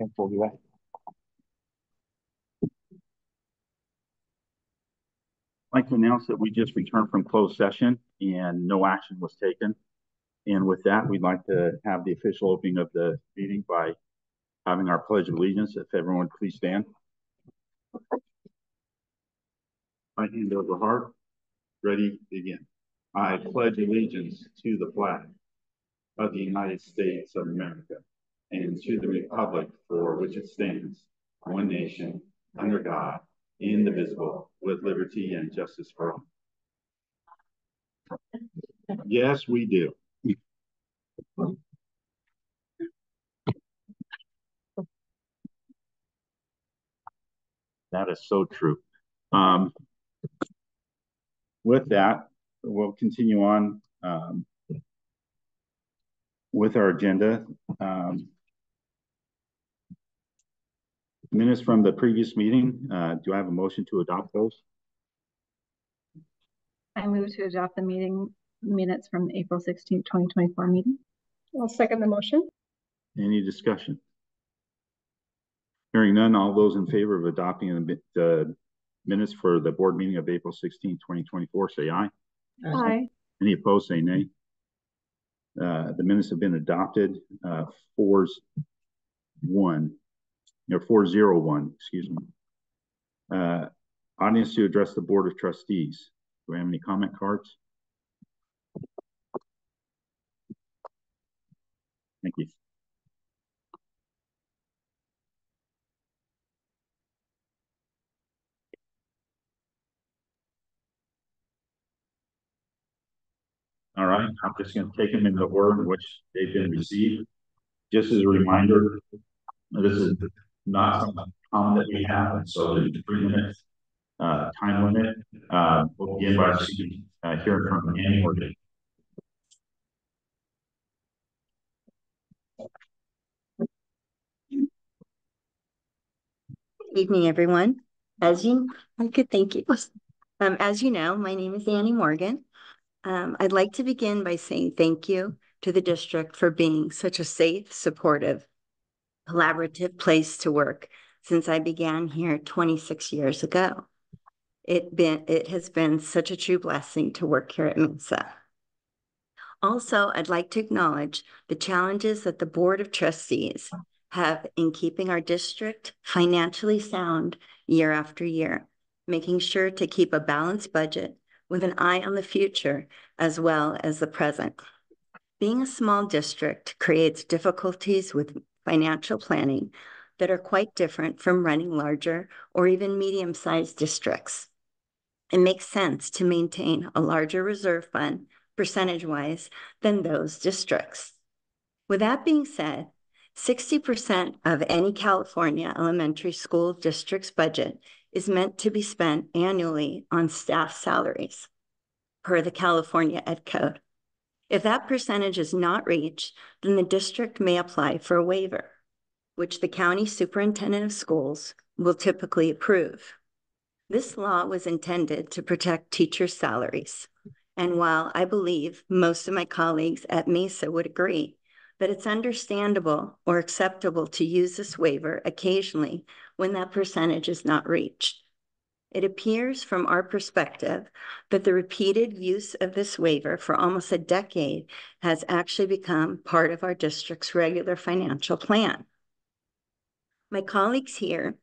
I'd like to announce that we just returned from closed session and no action was taken. And with that, we'd like to have the official opening of the meeting by having our pledge of allegiance. If everyone please stand. Right hand over heart. Ready, begin. I pledge allegiance to the flag of the United States of America and to the republic for which it stands, one nation, under God, indivisible, with liberty and justice for all. Yes, we do. That is so true. Um, with that, we'll continue on um, with our agenda. Um, minutes from the previous meeting. Uh, do I have a motion to adopt those? I move to adopt the meeting minutes from the April sixteenth, twenty twenty-four meeting. I'll second the motion. Any discussion? Hearing none, all those in favor of adopting the, the minutes for the board meeting of April 16, 2024, say aye. Aye. Any opposed, say nay. Uh, the minutes have been adopted, uh, fours one, or four zero one, excuse me. Uh, audience to address the Board of Trustees. Do we have any comment cards? Thank you. All right, I'm just going to take them in the order in which they've been received. Just as a reminder, this is not something common that we have, and so a three minutes uh, time limit. Uh, we'll begin by uh, hearing from Annie Morgan. evening, everyone. As you, I could thank you. Um, as you know, my name is Annie Morgan. Um, I'd like to begin by saying thank you to the district for being such a safe, supportive, collaborative place to work since I began here 26 years ago. It, been, it has been such a true blessing to work here at Mesa. Also, I'd like to acknowledge the challenges that the Board of Trustees have in keeping our district financially sound year after year, making sure to keep a balanced budget with an eye on the future as well as the present. Being a small district creates difficulties with financial planning that are quite different from running larger or even medium-sized districts. It makes sense to maintain a larger reserve fund percentage-wise than those districts. With that being said, 60% of any California elementary school district's budget is meant to be spent annually on staff salaries per the California Ed Code. If that percentage is not reached, then the district may apply for a waiver, which the county superintendent of schools will typically approve. This law was intended to protect teachers' salaries. And while I believe most of my colleagues at MESA would agree that it's understandable or acceptable to use this waiver occasionally when that percentage is not reached. It appears from our perspective that the repeated use of this waiver for almost a decade has actually become part of our district's regular financial plan. My colleagues here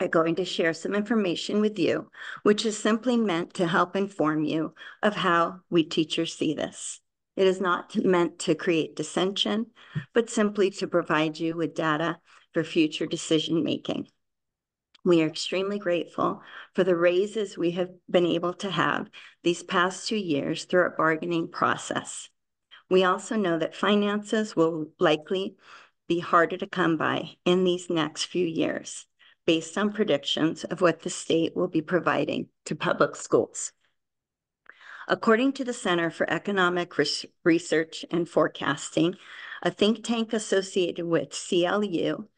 are going to share some information with you, which is simply meant to help inform you of how we teachers see this. It is not meant to create dissension, but simply to provide you with data for future decision making. We are extremely grateful for the raises we have been able to have these past two years through our bargaining process. We also know that finances will likely be harder to come by in these next few years based on predictions of what the state will be providing to public schools. According to the Center for Economic Research and Forecasting, a think tank associated with CLU,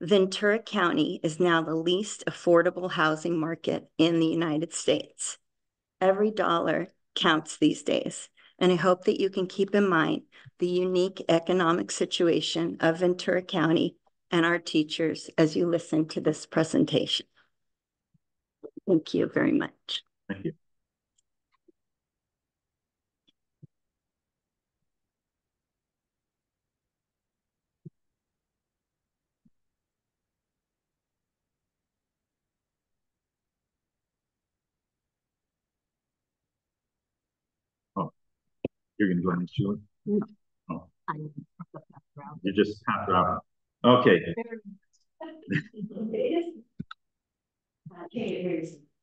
Ventura County is now the least affordable housing market in the United States. Every dollar counts these days, and I hope that you can keep in mind the unique economic situation of Ventura County and our teachers as you listen to this presentation. Thank you very much. Thank you. You're gonna go join us, Julie? Oh, you just half out. Okay.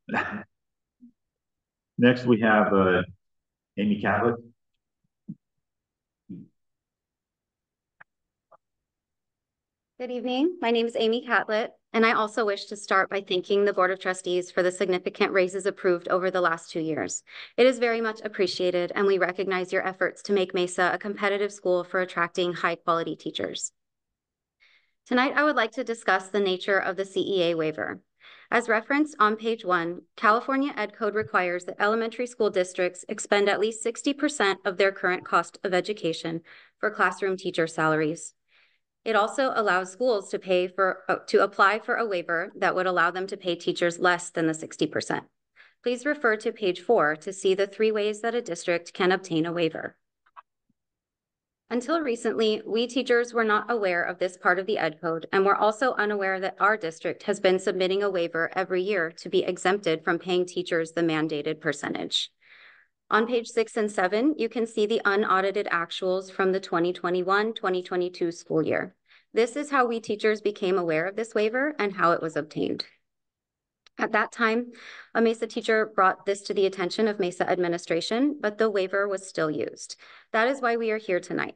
Next, we have uh, Amy Catlett. Good evening. My name is Amy Catlett, and I also wish to start by thanking the Board of Trustees for the significant raises approved over the last two years. It is very much appreciated, and we recognize your efforts to make Mesa a competitive school for attracting high-quality teachers. Tonight, I would like to discuss the nature of the CEA waiver. As referenced on page one, California Ed Code requires that elementary school districts expend at least 60% of their current cost of education for classroom teacher salaries. It also allows schools to pay for, uh, to apply for a waiver that would allow them to pay teachers less than the 60%. Please refer to page four to see the three ways that a district can obtain a waiver. Until recently, we teachers were not aware of this part of the Ed Code and were also unaware that our district has been submitting a waiver every year to be exempted from paying teachers the mandated percentage. On page six and seven, you can see the unaudited actuals from the 2021-2022 school year. This is how we teachers became aware of this waiver and how it was obtained. At that time, a Mesa teacher brought this to the attention of Mesa administration, but the waiver was still used. That is why we are here tonight.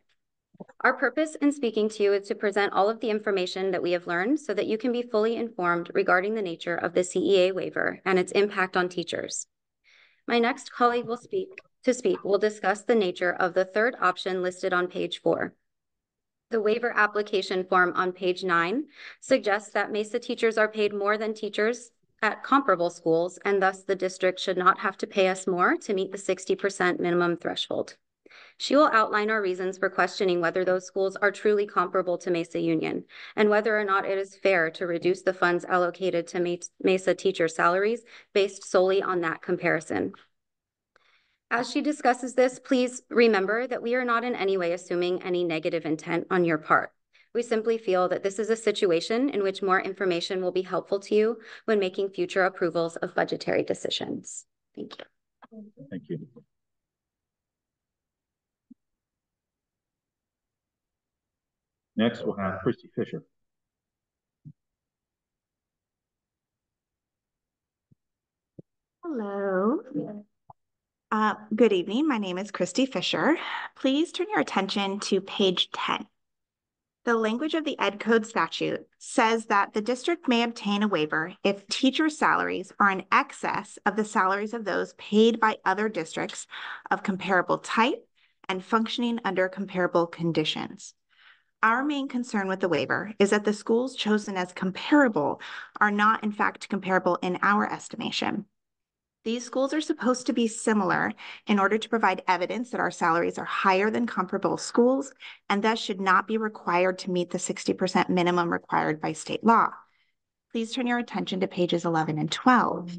Our purpose in speaking to you is to present all of the information that we have learned so that you can be fully informed regarding the nature of the CEA waiver and its impact on teachers. My next colleague will speak to speak will discuss the nature of the third option listed on page four. The waiver application form on page nine suggests that MESA teachers are paid more than teachers at comparable schools, and thus the district should not have to pay us more to meet the 60% minimum threshold. She will outline our reasons for questioning whether those schools are truly comparable to Mesa Union and whether or not it is fair to reduce the funds allocated to Mesa teacher salaries based solely on that comparison. As she discusses this, please remember that we are not in any way assuming any negative intent on your part. We simply feel that this is a situation in which more information will be helpful to you when making future approvals of budgetary decisions. Thank you. Thank you. Next, we'll have Christy Fisher. Hello. Uh, good evening. My name is Christy Fisher. Please turn your attention to page 10. The language of the Ed Code statute says that the district may obtain a waiver if teacher salaries are in excess of the salaries of those paid by other districts of comparable type and functioning under comparable conditions. Our main concern with the waiver is that the schools chosen as comparable are not in fact comparable in our estimation. These schools are supposed to be similar in order to provide evidence that our salaries are higher than comparable schools and thus should not be required to meet the 60% minimum required by state law. Please turn your attention to pages 11 and 12.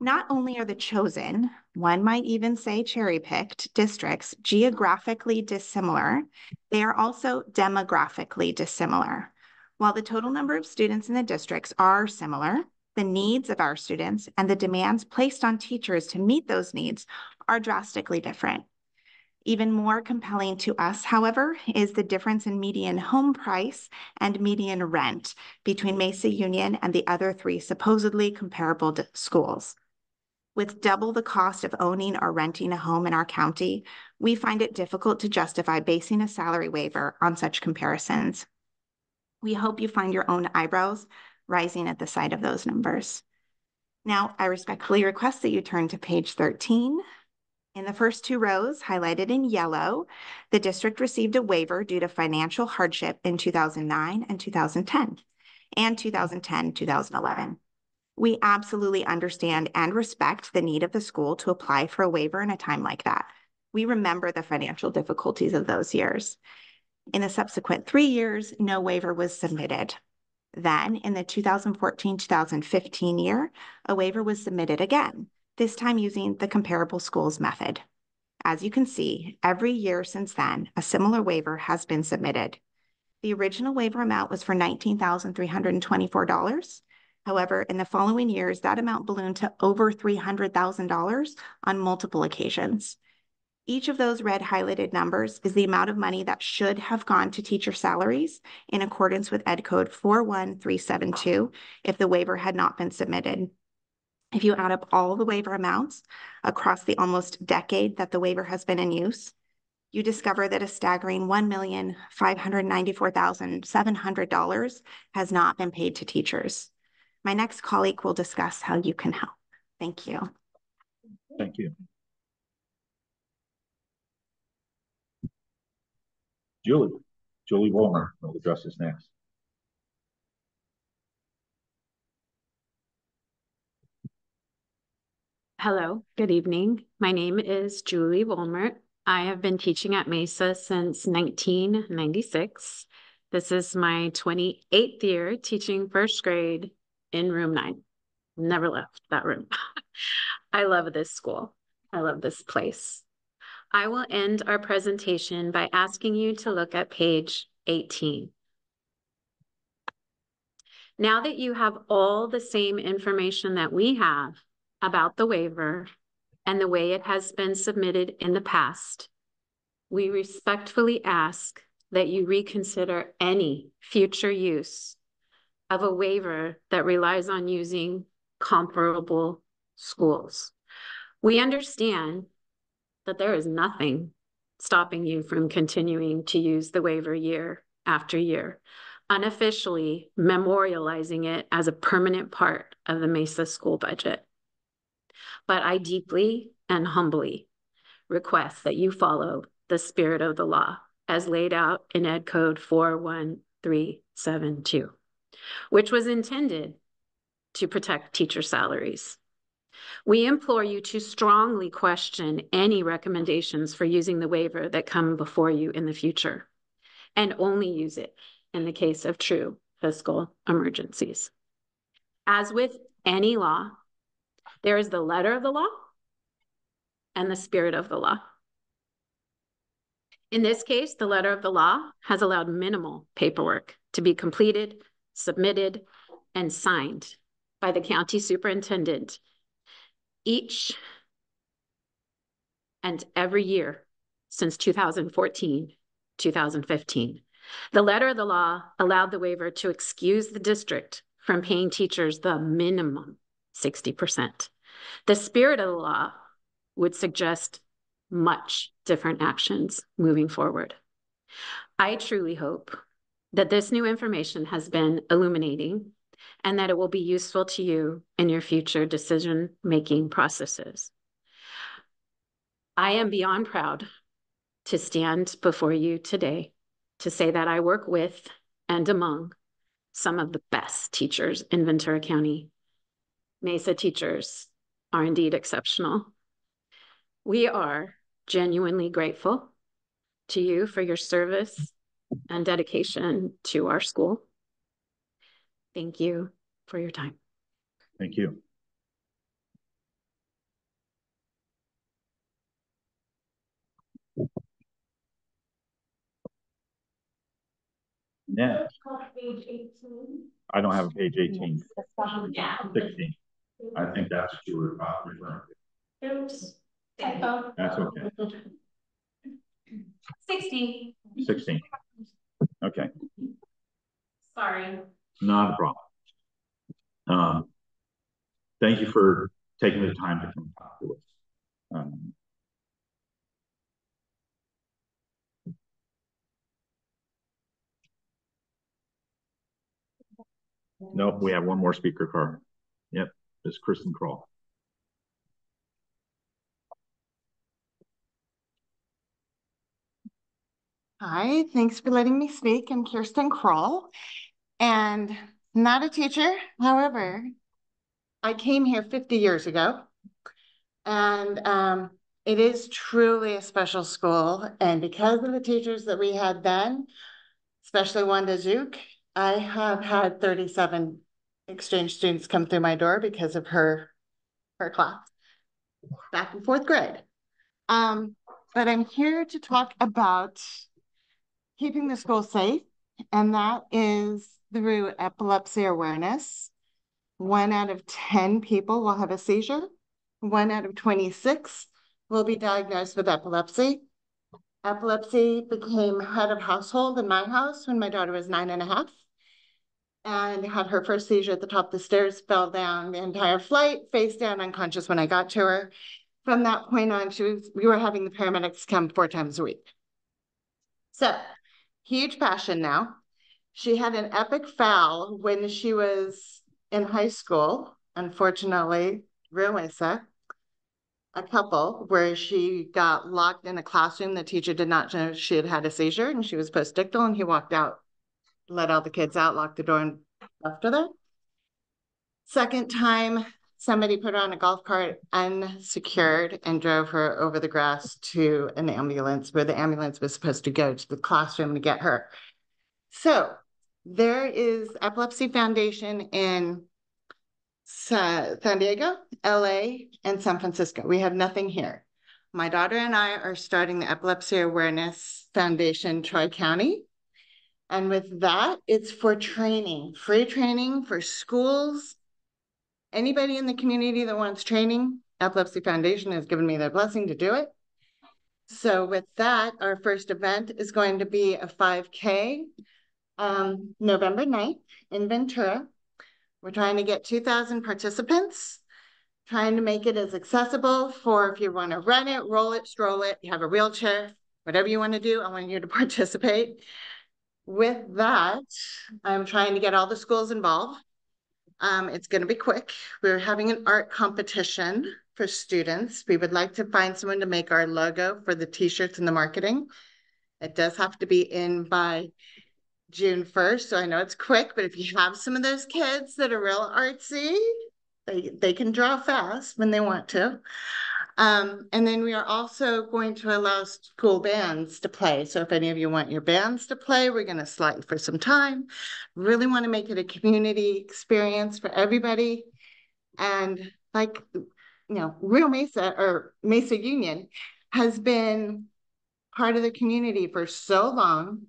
Not only are the chosen, one might even say cherry-picked districts geographically dissimilar, they are also demographically dissimilar. While the total number of students in the districts are similar, the needs of our students and the demands placed on teachers to meet those needs are drastically different. Even more compelling to us, however, is the difference in median home price and median rent between Mesa Union and the other three supposedly comparable schools. With double the cost of owning or renting a home in our county, we find it difficult to justify basing a salary waiver on such comparisons. We hope you find your own eyebrows rising at the sight of those numbers. Now, I respectfully request that you turn to page 13. In the first two rows, highlighted in yellow, the district received a waiver due to financial hardship in 2009 and 2010, and 2010-2011. We absolutely understand and respect the need of the school to apply for a waiver in a time like that. We remember the financial difficulties of those years. In the subsequent three years, no waiver was submitted. Then, in the 2014-2015 year, a waiver was submitted again, this time using the comparable schools method. As you can see, every year since then, a similar waiver has been submitted. The original waiver amount was for $19,324. However, in the following years, that amount ballooned to over $300,000 on multiple occasions. Each of those red highlighted numbers is the amount of money that should have gone to teacher salaries in accordance with Ed Code 41372 if the waiver had not been submitted. If you add up all the waiver amounts across the almost decade that the waiver has been in use, you discover that a staggering $1,594,700 has not been paid to teachers. My next colleague will discuss how you can help. Thank you. Thank you. Julie, Julie Woolmer will address us next. Hello, good evening. My name is Julie Wolmert. I have been teaching at Mesa since 1996. This is my 28th year teaching first grade in room nine. Never left that room. I love this school. I love this place. I will end our presentation by asking you to look at page 18. Now that you have all the same information that we have about the waiver and the way it has been submitted in the past, we respectfully ask that you reconsider any future use of a waiver that relies on using comparable schools. We understand that there is nothing stopping you from continuing to use the waiver year after year, unofficially memorializing it as a permanent part of the Mesa school budget. But I deeply and humbly request that you follow the spirit of the law as laid out in Ed Code 41372, which was intended to protect teacher salaries. We implore you to strongly question any recommendations for using the waiver that come before you in the future, and only use it in the case of true fiscal emergencies. As with any law, there is the letter of the law and the spirit of the law. In this case, the letter of the law has allowed minimal paperwork to be completed, submitted, and signed by the county superintendent each and every year since 2014, 2015. The letter of the law allowed the waiver to excuse the district from paying teachers the minimum 60%. The spirit of the law would suggest much different actions moving forward. I truly hope that this new information has been illuminating and that it will be useful to you in your future decision-making processes. I am beyond proud to stand before you today to say that I work with and among some of the best teachers in Ventura County. Mesa teachers are indeed exceptional. We are genuinely grateful to you for your service and dedication to our school. Thank you for your time. Thank you. Next, I don't have a page 18. 16. I think that's what you were referring to. Oops. That's okay. 16. 16. Okay, Sorry. not a problem. Um, thank you for taking the time to come talk to us. Um, Nope, we have one more speaker card. Yep, it's Kristen Kroll. Hi, thanks for letting me speak. I'm Kirsten Kroll and not a teacher. However, I came here 50 years ago and um, it is truly a special school, and because of the teachers that we had then, especially Wanda Zook, I have had thirty-seven exchange students come through my door because of her, her class. Back in fourth grade. Um, but I'm here to talk about keeping the school safe, and that is through epilepsy awareness. One out of ten people will have a seizure. One out of twenty-six will be diagnosed with epilepsy. Epilepsy became head of household in my house when my daughter was nine and a half. And had her first seizure at the top of the stairs, fell down the entire flight, face down unconscious when I got to her. From that point on, she was, we were having the paramedics come four times a week. So, huge passion now. She had an epic foul when she was in high school, unfortunately, Mesa, a couple where she got locked in a classroom. The teacher did not know she had had a seizure and she was postictal and he walked out, let all the kids out, locked the door and left her there. Second time, somebody put her on a golf cart unsecured and drove her over the grass to an ambulance where the ambulance was supposed to go to the classroom to get her. So there is Epilepsy Foundation in San Diego, LA, and San Francisco. We have nothing here. My daughter and I are starting the Epilepsy Awareness Foundation Troy County. And with that, it's for training, free training for schools. Anybody in the community that wants training, Epilepsy Foundation has given me their blessing to do it. So with that, our first event is going to be a 5K um, November 9th in Ventura. We're trying to get 2,000 participants, trying to make it as accessible for if you want to run it, roll it, stroll it, you have a wheelchair, whatever you want to do, I want you to participate. With that, I'm trying to get all the schools involved. Um, it's going to be quick. We're having an art competition for students. We would like to find someone to make our logo for the t-shirts and the marketing. It does have to be in by June 1st. So I know it's quick, but if you have some of those kids that are real artsy, they, they can draw fast when they want to. Um, and then we are also going to allow school bands to play. So if any of you want your bands to play, we're going to slide for some time. Really want to make it a community experience for everybody. And like, you know, Real Mesa or Mesa Union has been part of the community for so long.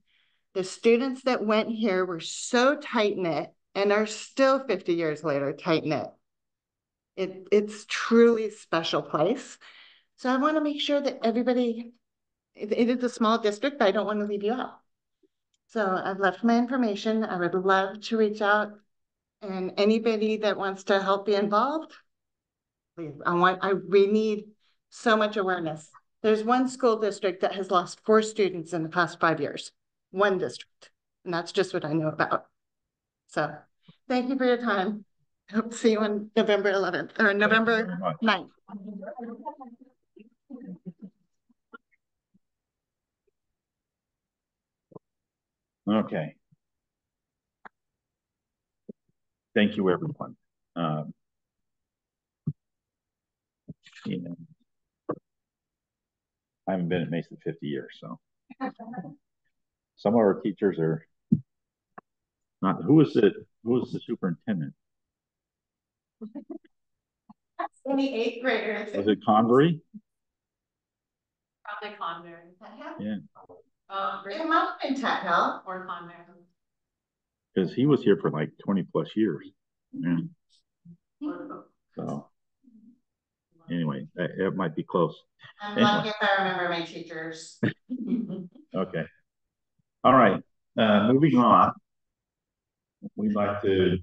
The students that went here were so tight knit and are still 50 years later tight knit. It, it's truly special place. So I want to make sure that everybody, it, it is a small district, but I don't want to leave you out. So I've left my information. I would love to reach out and anybody that wants to help be involved, please, I want, I, we need so much awareness. There's one school district that has lost four students in the past five years, one district, and that's just what I know about. So thank you for your time. Hope to see you on November 11th or November 9th. Okay. Thank you, everyone. Um, you know, I haven't been at Mesa 50 years, so some of our teachers are not. Who is it? Who is the superintendent? Any eighth graders. Was it Convery? Probably Conver. Yeah, Um, It might have been Tech Hill. or Convery. because he was here for like 20 plus years. Yeah. So anyway, it, it might be close. I'm lucky if I remember my teachers. Okay. All right, uh, moving on. We'd like to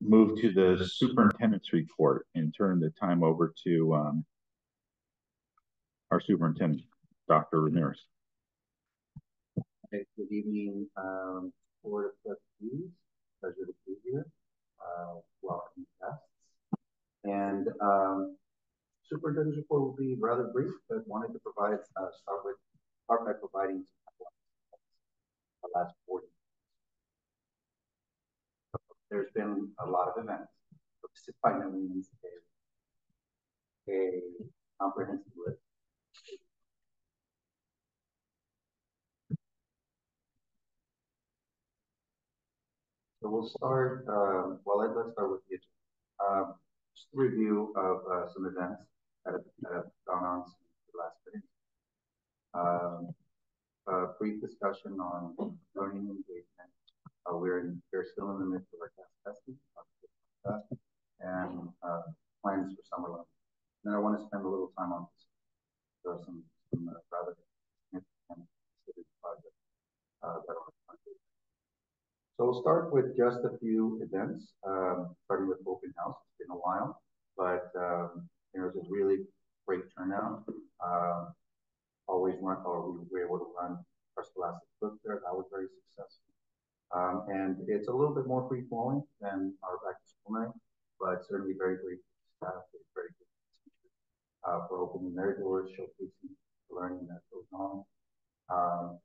move to the superintendent's report and turn the time over to, um, our superintendent, Dr. Ramirez. Good evening, um, Board of Trustees, pleasure to be here. Uh, welcome guests. And, um, superintendent's report will be rather brief, but wanted to provide, uh, start with, start by providing the last forty. There's been a lot of events, by no means a a comprehensive list. So we'll start, uh, well, let- let's start with the, uh, just a review of, uh, some events that have, that have gone on since the last meeting. Um, a brief discussion on learning engagement. Uh, we're in, we're still in the midst of our test testing. And, uh, plans for summer learning. Then I want to spend a little time on this. There are some, some uh, rather significant projects, uh, that are. So we'll start with just a few events, um, starting with open house. It's been a while, but, um, there was a really great turnout. Um, always run, or we were able to run our scholastic book there. That was very successful. Um, and it's a little bit more free flowing than our back to school night, but certainly very great staff, very good teachers, uh, for opening their doors, showcasing the learning that goes on. Um,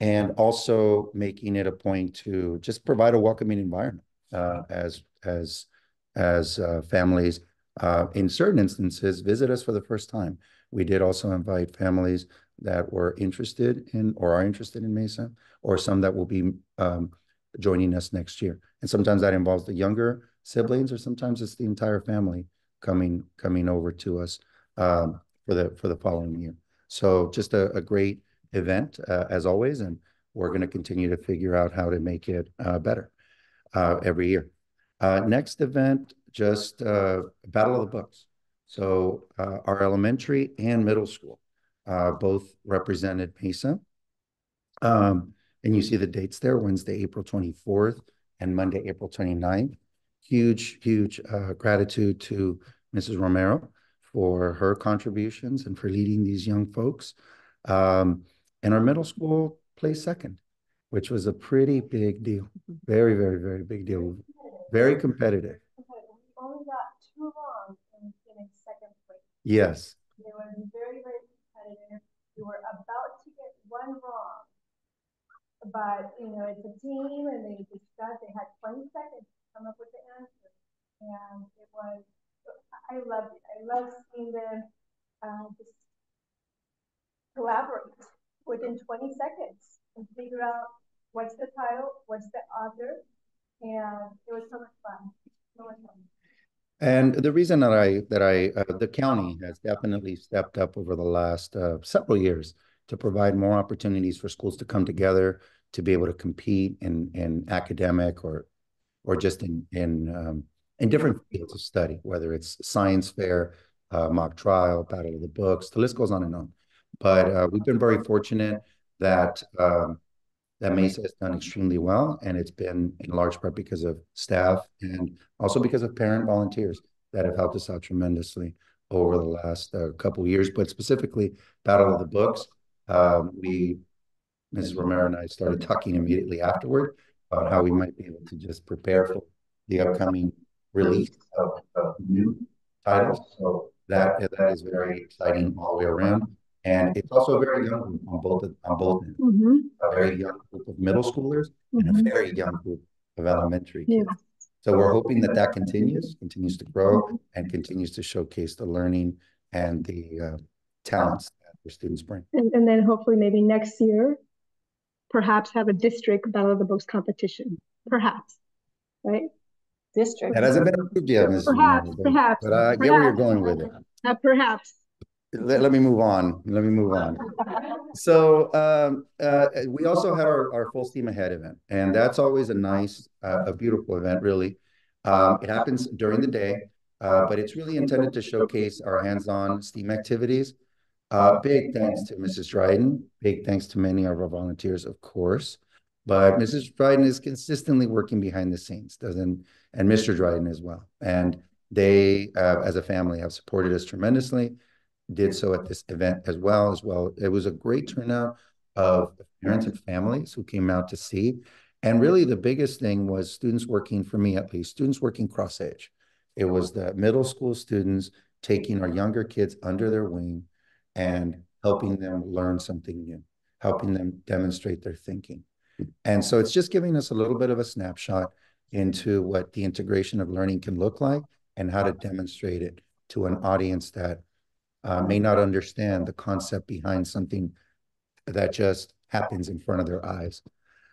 and also making it a point to just provide a welcoming environment uh, as as as uh, families uh, in certain instances visit us for the first time. We did also invite families that were interested in or are interested in Mesa, or some that will be um, joining us next year. And sometimes that involves the younger siblings, or sometimes it's the entire family coming coming over to us um, for the for the following year. So just a, a great event uh, as always, and we're going to continue to figure out how to make it uh, better uh, every year. Uh, next event, just uh, Battle of the Books. So uh, our elementary and middle school both represented Mesa. Um, and you see the dates there, Wednesday, April 24th and Monday, April 29th. Huge, huge gratitude to Mrs. Romero for her contributions and for leading these young folks. Um, and our middle school placed second, which was a pretty big deal. Very, very, very big deal. Very competitive. Only got two wrong in, in second place. Yes. They were very, very competitive. We were about to get one wrong. But, you know, it's a team and they discussed, they had twenty seconds to come up with the answer. And it was, I loved it. I love seeing them, uh, just collaborate within 20 seconds and figure out what's the title, what's the author, and it was so much fun. So much fun. And the reason that I that I uh, the county has definitely stepped up over the last uh, several years to provide more opportunities for schools to come together to be able to compete in in academic or or just in in um, in different fields of study, whether it's science fair, uh, mock trial, battle of the books, the list goes on and on. But uh, we've been very fortunate that um, that Mesa has done extremely well, and it's been in large part because of staff and also because of parent volunteers that have helped us out tremendously over the last uh, couple of years. But specifically, Battle of the Books, um, we, Mrs. Romero and I started talking immediately afterward about how we might be able to just prepare for the upcoming release of, of new titles. So that that is very exciting all the way around. And it's also a very young group on both on both ends. Mm -hmm. A very young group of middle schoolers mm -hmm. and a Mm-hmm. very young group of elementary kids. So we're hoping that that continues, continues to grow, and continues to showcase the learning and the uh, talents that the students bring. And, and then hopefully maybe next year, perhaps have a district Battle of the Books competition, perhaps, right? District. That hasn't been approved yet, Ms. Perhaps, perhaps. But I perhaps. get where you're going with it. Uh, perhaps. Let, let me move on. Let me move on. So um, uh, we also had our, our full steam ahead event, and that's always a nice, uh, a beautiful event, really. Um, it happens during the day, uh, but it's really intended to showcase our hands-on STEAM activities. Uh, big thanks to Mrs. Dryden. Big thanks to many of our volunteers, of course. But Mrs. Dryden is consistently working behind the scenes, doesn't, and Mr. Dryden as well. And they, uh, as a family, have supported us tremendously did so at this event as well as well. It was a great turnout of parents and families who came out to see. And really the biggest thing was students working for me at least students working cross age it was the middle school students taking our younger kids under their wing and helping them learn something new helping them demonstrate their thinking. And so it's just giving us a little bit of a snapshot into what the integration of learning can look like and how to demonstrate it to an audience that uh, may not understand the concept behind something that just happens in front of their eyes.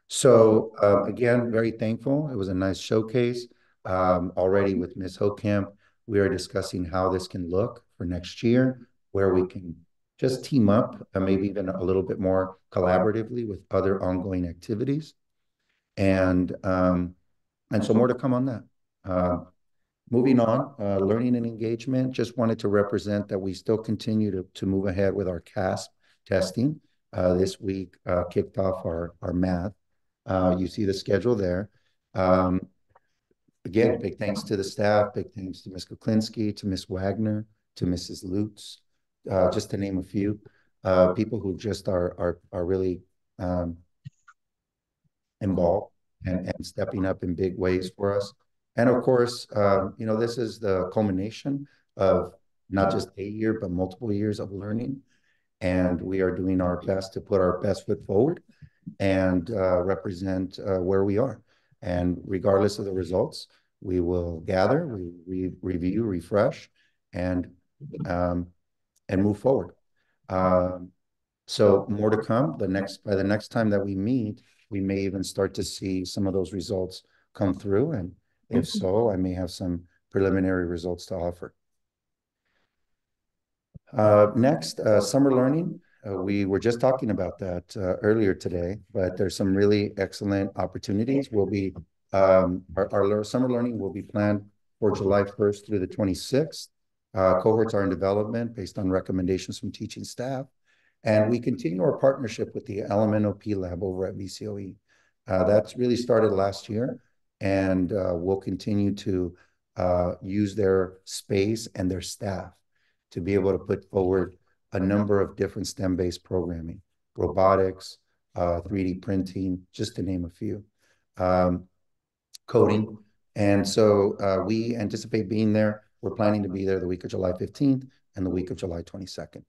So uh, again, very thankful. It was a nice showcase. Um, already with Ms. Hokamp, we are discussing how this can look for next year, where we can just team up and maybe even a little bit more collaboratively with other ongoing activities. And um, and so more to come on that. Uh, moving on, uh, learning and engagement, just wanted to represent that we still continue to, to move ahead with our CAASPP testing. Uh, this week uh, kicked off our, our math. Uh, you see the schedule there. Um, again, big thanks to the staff, big thanks to Ms. Kuklinski, to Ms. Wagner, to Mrs. Lutz, uh, just to name a few, uh, people who just are, are, are really um, involved and, and stepping up in big ways for us. And of course, uh, you know, this is the culmination of not just a year, but multiple years of learning. And we are doing our best to put our best foot forward and uh, represent uh, where we are. And regardless of the results, we will gather, we re review, refresh, and um, and move forward. Um, so more to come. The next by the next time that we meet, we may even start to see some of those results come through. And if Mm-hmm. so, I may have some preliminary results to offer. Uh, next, uh, summer learning. Uh, we were just talking about that uh, earlier today, but there's some really excellent opportunities. We'll be um, our, our summer learning will be planned for July 1st through the 26th. Uh, cohorts are in development based on recommendations from teaching staff. And we continue our partnership with the LMNOP lab over at VCOE. Uh, that's really started last year, and uh, we'll continue to uh, use their space and their staff to be able to put forward a number of different STEM-based programming, robotics, 3D uh, printing, just to name a few, um, coding. And so uh, we anticipate being there. We're planning to be there the week of July 15th and the week of July 22nd.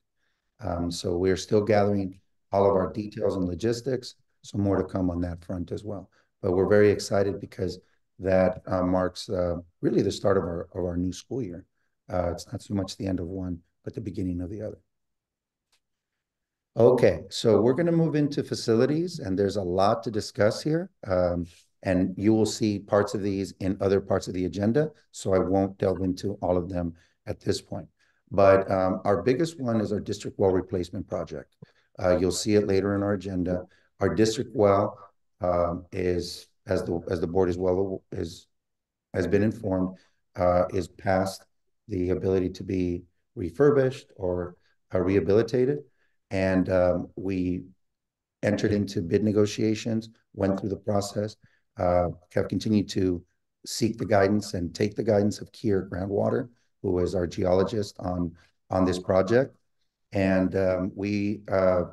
Um, so we're still gathering all of our details and logistics. So more to come on that front as well. But we're very excited because that uh, marks uh, really the start of our of our new school year. Uh, it's not so much the end of one, but the beginning of the other. Okay, so we're going to move into facilities, and there's a lot to discuss here. Um, and you will see parts of these in other parts of the agenda, so I won't delve into all of them at this point. But um, our biggest one is our district well replacement project. Uh, you'll see it later in our agenda. Our district well um, is, as the as the board as well is has been informed, uh, is past the ability to be refurbished or uh, rehabilitated, and um, we entered into bid negotiations, went through the process, uh, have continued to seek the guidance and take the guidance of Kear Groundwater who is our geologist on on this project. And um, we uh,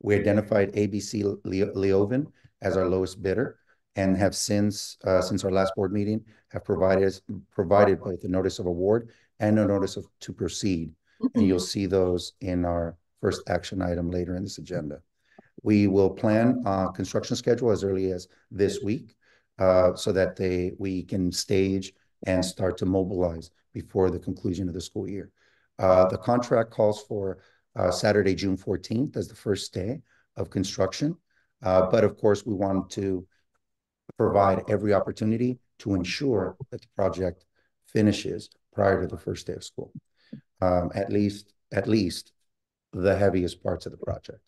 we identified ABC Liovin as our lowest bidder and have since uh, since our last board meeting have provided provided both a notice of award and a notice of to proceed. And you'll see those in our first action item later in this agenda. We will plan a construction schedule as early as this week uh, so that they we can stage and start to mobilize before the conclusion of the school year. Uh, the contract calls for uh, Saturday, June 14th as the first day of construction. Uh, but of course, we want to provide every opportunity to ensure that the project finishes prior to the first day of school. Um, at least, at least the heaviest parts of the project.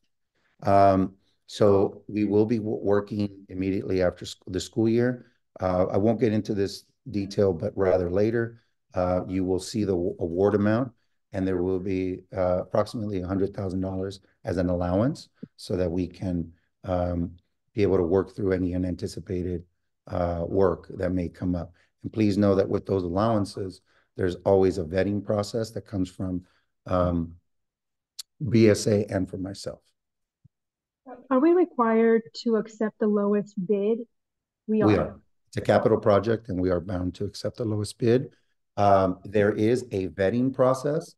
Um, so we will be working immediately after the school year. Uh, I won't get into this detail, but rather later uh, you will see the award amount, and there will be uh, approximately $100,000 as an allowance so that we can be able to work through any unanticipated uh, work that may come up. And please know that with those allowances, there's always a vetting process that comes from um, BSA and from myself. Are we required to accept the lowest bid? We are. We are. It's a capital project and we are bound to accept the lowest bid. Um, there is a vetting process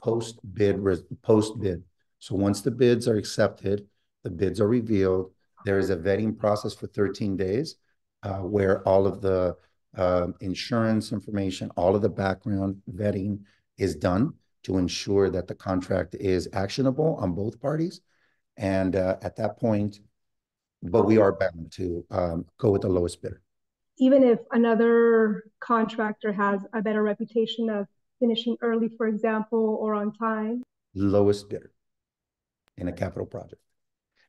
post bid post bid. So once the bids are accepted, the bids are revealed. There is a vetting process for 13 days uh, where all of the um, insurance information, all of the background vetting is done to ensure that the contract is actionable on both parties. And uh, at that point, but we are bound to um, go with the lowest bidder. Even if another contractor has a better reputation of finishing early, for example, or on time? Lowest bidder in a capital project.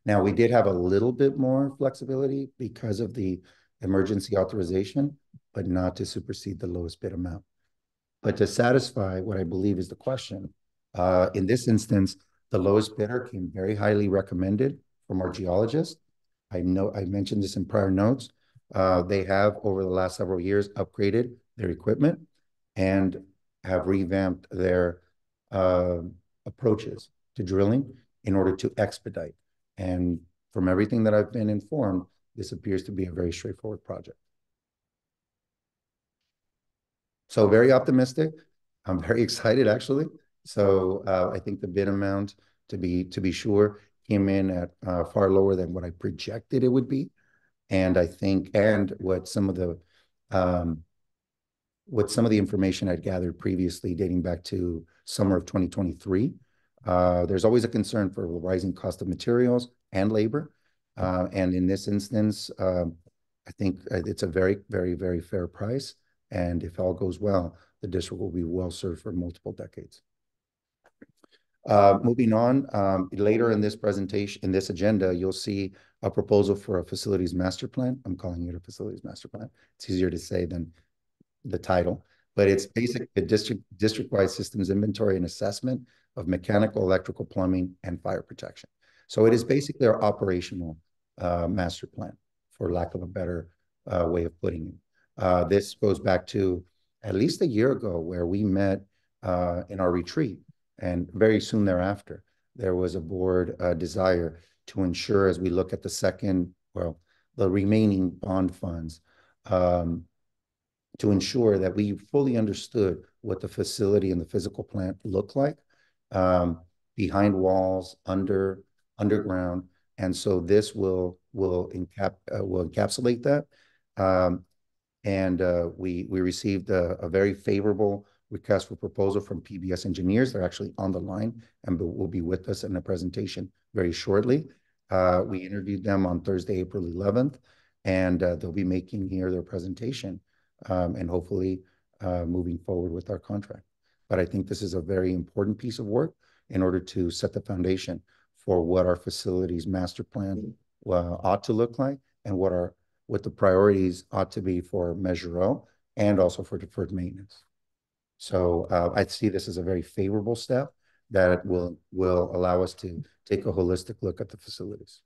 Now, we did have a little bit more flexibility because of the emergency authorization, but not to supersede the lowest bid amount. But to satisfy what I believe is the question, uh, in this instance, the lowest bidder came very highly recommended from our geologist. I know I mentioned this in prior notes. Uh, they have over the last several years upgraded their equipment and have revamped their uh, approaches to drilling in order to expedite. And from everything that I've been informed, this appears to be a very straightforward project. So very optimistic. I'm very excited actually. So uh, I think the bid amount to be to be sure came in at uh, far lower than what I projected it would be. And I think and what some of the um, what some of the information I'd gathered previously dating back to summer of 2023. Uh, there's always a concern for the rising cost of materials and labor. Uh, and in this instance, um, I think uh, it's a very, very, very fair price. And if all goes well, the district will be well served for multiple decades. Uh, moving on, um, later in this presentation, in this agenda, you'll see a proposal for a facilities master plan. I'm calling it a facilities master plan. It's easier to say than the title, but it's basically a district district-wide systems inventory and assessment of mechanical, electrical, plumbing, and fire protection. So it is basically our operational uh, master plan, for lack of a better uh, way of putting it. Uh, this goes back to at least a year ago where we met uh, in our retreat, and very soon thereafter, there was a board uh, desire to ensure as we look at the second, well, the remaining bond funds, um, to ensure that we fully understood what the facility and the physical plant look like um, behind walls, under underground, and so this will will encap uh, will encapsulate that. Um, and uh, we we received a, a, very favorable request for proposal from PBS engineers. They're actually on the line and will be with us in the presentation very shortly. Uh, we interviewed them on Thursday, April 11th, and uh, they'll be making here their presentation um, and hopefully uh, moving forward with our contract. But I think this is a very important piece of work in order to set the foundation for what our facilities master plan uh, ought to look like and what our what the priorities ought to be for Measure O and also for deferred maintenance. So uh, I see this as a very favorable step that will will allow us to take a holistic look at the facilities.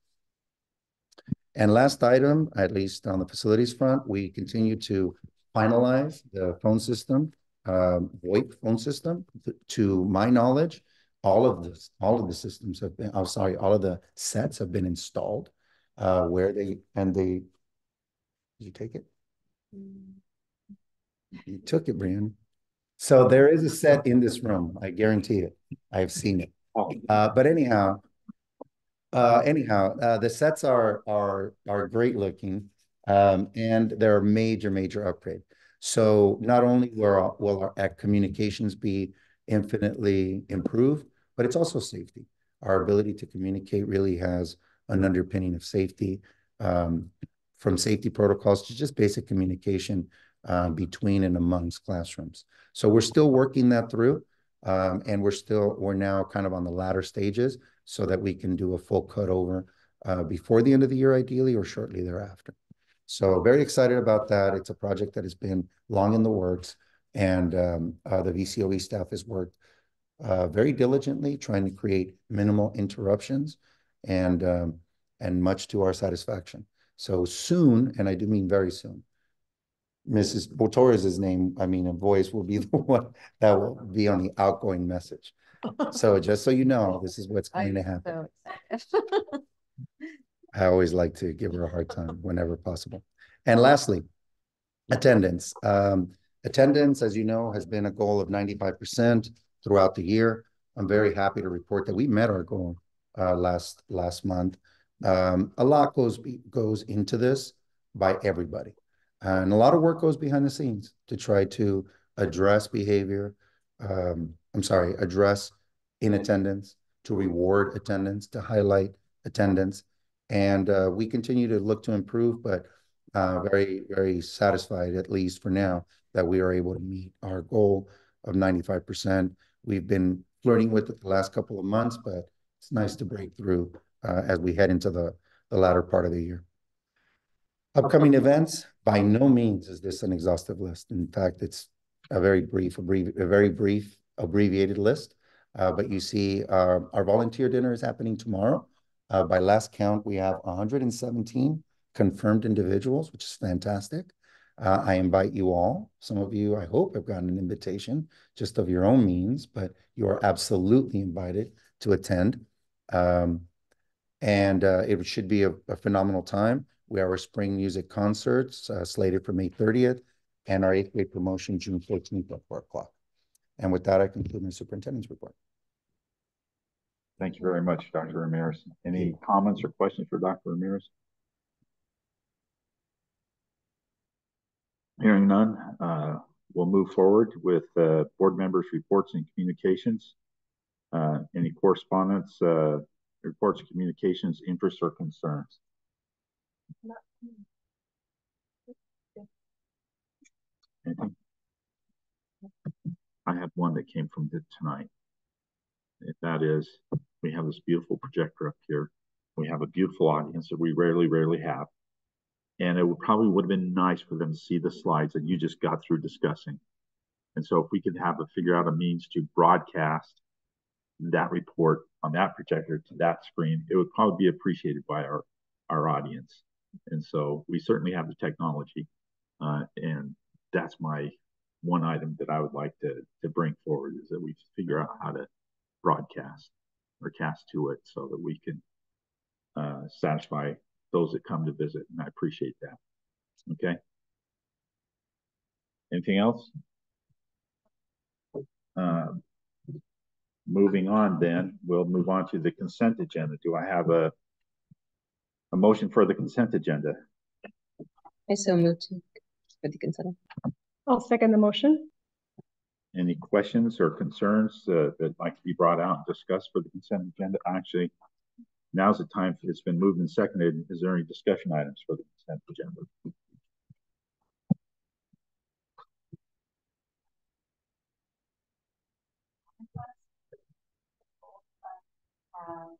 And last item, at least on the facilities front, we continue to finalize the phone system, um, VoIP phone system. To my knowledge, all of this, all of the systems have been, I'm sorry, all of the sets have been installed uh, where they, and they, did you take it? You took it, Brian. So there is a set in this room. I guarantee it. I have seen it. Uh, but anyhow, uh, anyhow, uh, the sets are are are great looking. Um, and they're a major, major upgrade. So not only will our, will our communications be infinitely improved, but it's also safety. Our ability to communicate really has an underpinning of safety, um, from safety protocols to just basic communication uh, between and amongst classrooms. So we're still working that through, um, and we're still we're now kind of on the latter stages so that we can do a full cut over uh, before the end of the year, ideally, or shortly thereafter. So very excited about that. It's a project that has been long in the works, and um, uh, the VCOE staff has worked uh, very diligently trying to create minimal interruptions and um, and much to our satisfaction. So soon, and I do mean very soon, Mrs. Torres's name, I mean, a voice will be the one that will be on the outgoing message. So just so you know, this is what's going to happen. So I always like to give her a hard time whenever possible. And lastly, attendance. Um, attendance, as you know, has been a goal of 95% throughout the year. I'm very happy to report that we met our goal uh, last last month. Um, a lot goes goes into this by everybody. And a lot of work goes behind the scenes to try to address behavior. Um, I'm sorry, address in attendance, to reward attendance, to highlight attendance. And uh, we continue to look to improve, but uh, very, very satisfied, at least for now, that we are able to meet our goal of 95%. We've been flirting with it the last couple of months, but it's nice to break through uh, as we head into the, the latter part of the year. Upcoming events, by no means is this an exhaustive list. In fact, it's a very brief, abbrevi a very brief abbreviated list. Uh, but you see uh, our volunteer dinner is happening tomorrow. Uh, by last count, we have 117 confirmed individuals, which is fantastic. Uh, I invite you all. Some of you, I hope, have gotten an invitation just of your own means, but you are absolutely invited to attend. Um, and uh, it should be a, a, phenomenal time. We have our spring music concerts uh, slated for May 30th and our eighth grade promotion June 14th at 4 o'clock. And with that, I conclude my superintendent's report. Thank you very much, Dr. Ramirez. Any comments or questions for Dr. Ramirez? Hearing none, uh, we'll move forward with uh, board members' reports and communications. Uh, any correspondence, uh, reports, communications, interests, or concerns? Anything? I have one that came from tonight. If that is, we have this beautiful projector up here. We have a beautiful audience that we rarely, rarely have. And it would probably would have been nice for them to see the slides that you just got through discussing. And so if we could have a figure out a means to broadcast that report on that projector to that screen, it would probably be appreciated by our, our audience. And so we certainly have the technology. Uh, and that's my one item that I would like to, to bring forward is that we figure out how to broadcast or cast to it so that we can uh, satisfy those that come to visit. And I appreciate that. Okay. Anything else? Uh, moving on then, we'll move on to the consent agenda. Do I have a, a motion for the consent agenda? I so move to for the consent. I'll second the motion. Any questions or concerns uh, that might be brought out and discussed for the consent agenda? Actually, now's the time. It's been moved and seconded. Is there any discussion items for the consent agenda? Um,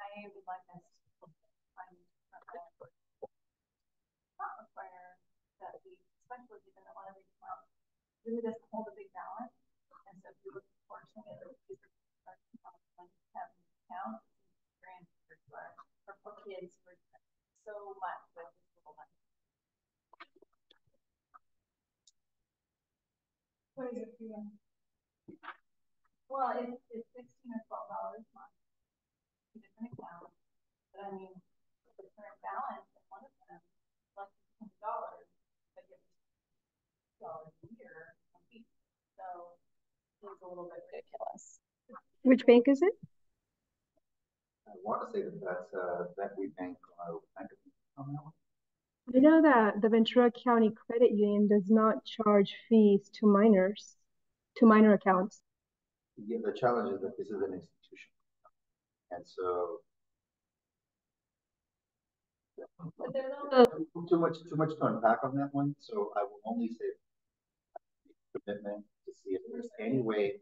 I would like especially given that one of these accounts really doesn't hold a big balance. And so if you're looking for something that these are have an account, grand uh, for, for kids for so much with this little money. What is it for you? Well, it's, it's sixteen or twelve dollars a month. to Different accounts. But I mean, the current balance in one of them, less than twenty dollars dollars a year So it's a little bit ridiculous. Which bank is it? I want to say that that's uh, that we bank uh, bank on that one. I know that the Ventura County Credit Union does not charge fees to minors, to minor accounts. Yeah, the challenge is that this is an institution. And so too much too much to unpack on that one. So I will only say commitment to see if there's any way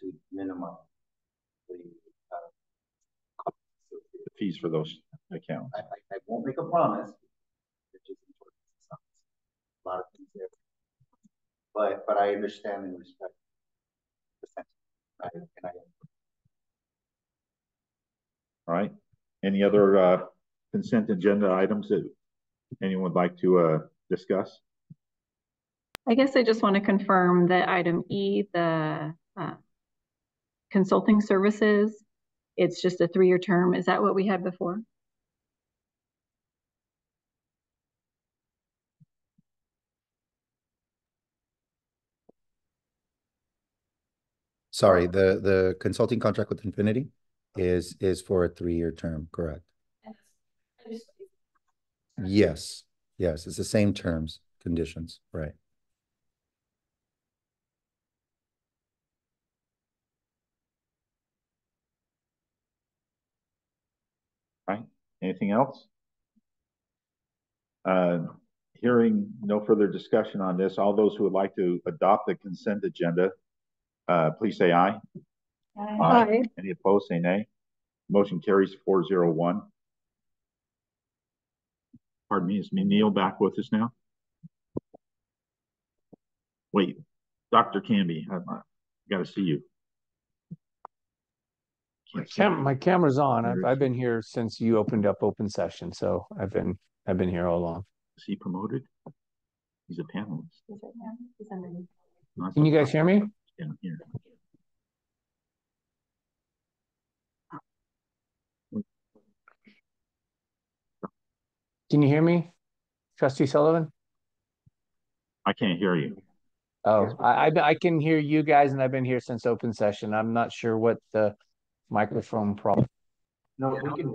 to minimize the, uh, the fees for those accounts. I, I, I won't make a promise. A lot of things there. But but I understand and respect the sentiment. I, I, All right. Any other uh, consent agenda items that anyone would like to uh, discuss? I guess I just want to confirm that item E, the uh, consulting services, it's just a three-year term. Is that what we had before? Sorry, the the consulting contract with Infinity is is for a three-year term, correct? Yes, yes, it's the same terms, conditions, right? Right, anything else? Uh, hearing no further discussion on this, all those who would like to adopt the consent agenda, uh, please say aye. Aye. Any opposed, say nay. Motion carries four zero one. Pardon me, is me Neil back with us now? Wait, Dr. Canby, I, I gotta see you. My cam, my camera's on. I've. I've been here since you opened up open session, so I've been, I've been here all along. Is he promoted? He's a panelist. Not Can you guys hear me? Down here. Can you hear me? Trustee Sullivan? I can't hear you. Oh, I, I, I can hear you guys and I've been here since open session. I'm not sure what the microphone problem. No, we can.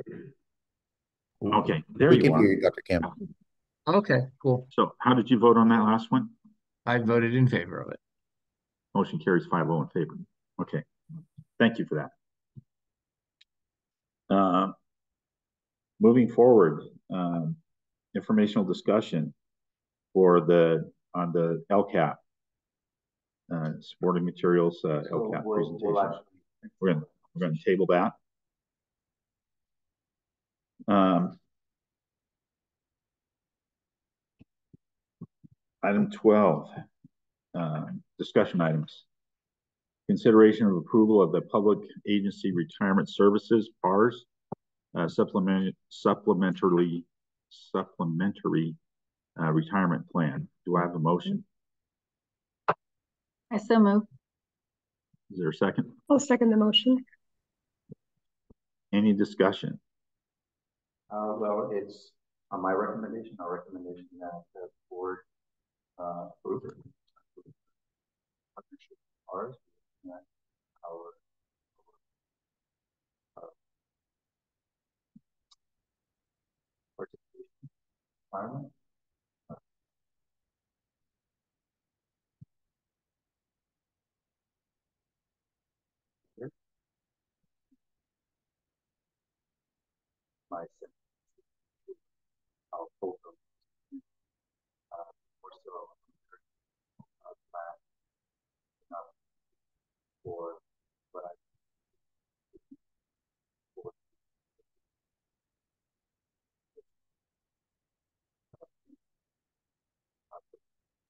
Okay, there We you can are. hear you, Dr. Campbell. Okay, cool. So how did you vote on that last one? I voted in favor of it. Motion carries five oh in favor. Okay, thank you for that. Uh, Moving forward, um, informational discussion for the, on the LCAP. Uh, supporting materials, uh, So LCAP we'll- we'll presentation. actually- We're gonna, we're gonna table that. Um. Item twelve, um, discussion items. Consideration of approval of the Public Agency Retirement Services, PARS, uh, supplement, supplementarily, supplementary, uh, retirement plan. Do I have a motion? I so move. Is there a second? I'll second the motion. Any discussion? Uh, well, it's on my recommendation, our recommendation that the board, uh, approve. Partnership ours, and our. uh, Participation requirement. Here. My. sen- I'll pull them. Uh, we're still. uh, plan, uh, For what I.